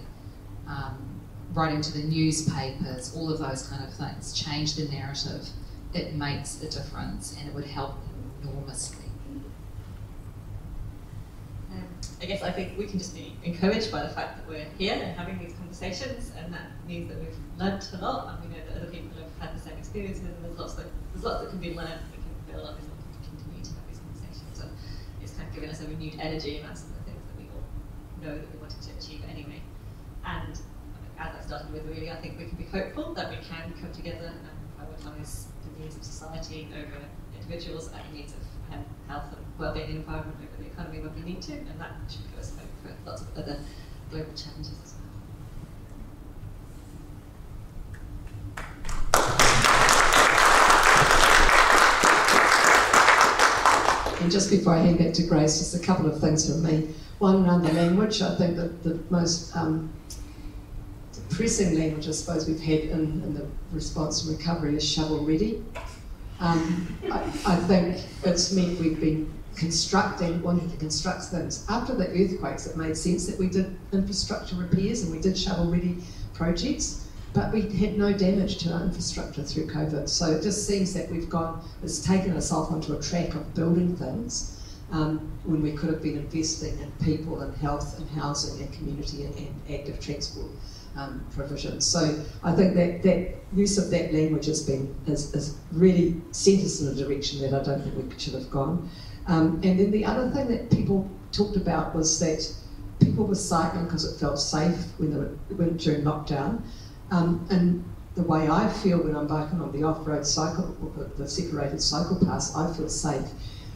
Um, writing to the newspapers, all of those kind of things, change the narrative, it makes a difference and it would help enormously. Um, I guess I think we can just be encouraged by the fact that we're here and having these conversations, and that means that we've learned a lot, and we know that other people have had the same experiences, and there's lots that there's lots that can be learned. We can build on this and continue to have these conversations. So it's kind of given us a renewed energy, and that's the things that we all know that we wanted to achieve anyway. And as I started with, really, I think we can be hopeful that we can come together and prioritise the needs of society over individuals and the needs of um, health and well-being and environment over the economy when we need to, and that should give us hope for lots of other global challenges as well. And just before I hand back to Grace, just a couple of things from me. One around the language. I think that the most um, pressing language I suppose we've had in, in the response to recovery is shovel ready. Um, I, I, think it's meant we've been constructing, wanting to construct things. After the earthquakes, it made sense that we did infrastructure repairs and we did shovel ready projects, but we had no damage to our infrastructure through COVID. So it just seems that we've gone, it's taken us off onto a track of building things um, when we could have been investing in people and health and housing and community and, and active transport um, provisions. So I think that, that use of that language has been has, has really sent us in a direction that I don't think we should have gone. Um, and then the other thing that people talked about was that people were cycling because it felt safe when they were, during lockdown. Um, and the way I feel when I'm biking on the off-road cycle, or the, the separated cycle paths, I feel safe.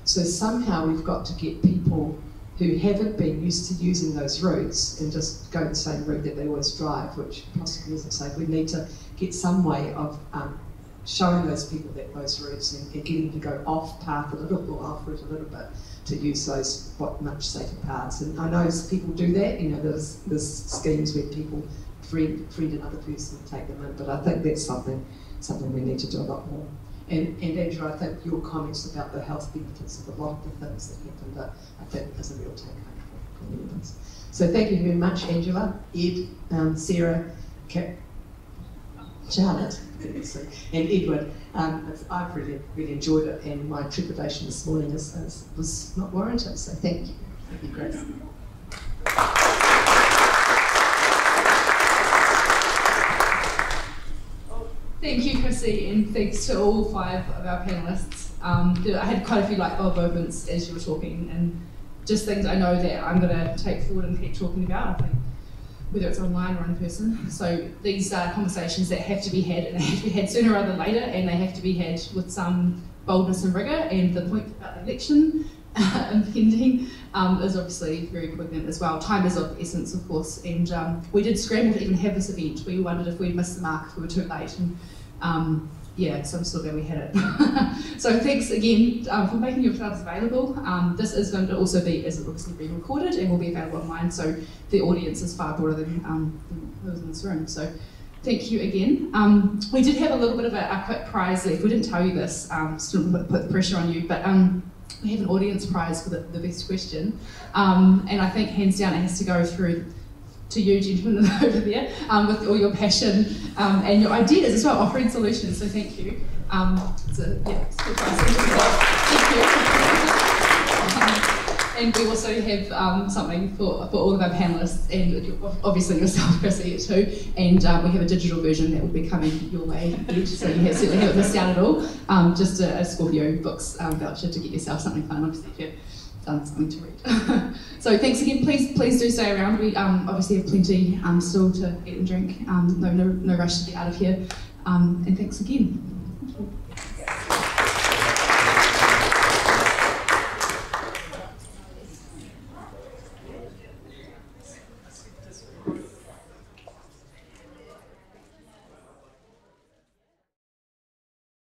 So somehow we've got to get people who haven't been used to using those routes and just go the same route that they always drive, which possibly isn't safe. We need to get some way of um, showing those people that those routes and, and, getting to go off path a little or off route a little bit to use those what much safer paths. And I know people do that. You know, there's there's schemes where people friend friend another person and take them in, but I think that's something something we need to do a lot more. And, and Andrew, I think your comments about the health benefits of a lot of the things that happened, uh, I think is a real take home for, us. So thank you very much, Angela, Ed, um, Sara, Charlotte, and Edward. Um, I've really, really enjoyed it, and my trepidation this morning is, is, was not warranted. So thank you. Thank you, Grace. Thank you, Chrissie, and thanks to all five of our panelists. Um, I had quite a few light bulb moments as you were talking, and just things I know that I'm going to take forward and keep talking about. I think whether it's online or in person. So these are conversations that have to be had, and they have to be had sooner rather than later, and they have to be had with some boldness and rigour. And the point about the election impending um, is obviously very poignant as well. Time is of essence, of course, and um, we did scramble to even have this event. We wondered if we'd missed the mark if we were too late, and um, yeah, so I'm still glad we had it. so thanks again um, for making your yourselves available. Um, this is going to also be, is obviously being recorded and will be available online, so the audience is far broader than, um, than those in this room. So thank you again. Um, we did have a little bit of a, a, quick prize left. We didn't tell you this, um, so put, pressure on you, but um, we have an audience prize for the, the best question. and I think hands down it has to go through to you, gentlemen over there, um, with all your passion um, and your ideas as well, offering solutions. So thank you. Um, so, yeah, Thank you. And we also have um, something for, for all of our panellists and obviously yourself, Chrissie, too. And um, we have a digital version that will be coming your way, so you certainly haven't missed out at all. Um, just a, a Scorpio Books um, voucher to get yourself something fun, obviously, if you've something to read. so thanks again. Please, please do stay around. We um, obviously have plenty um, still to eat and drink. no, no, no rush to get out of here. and thanks again.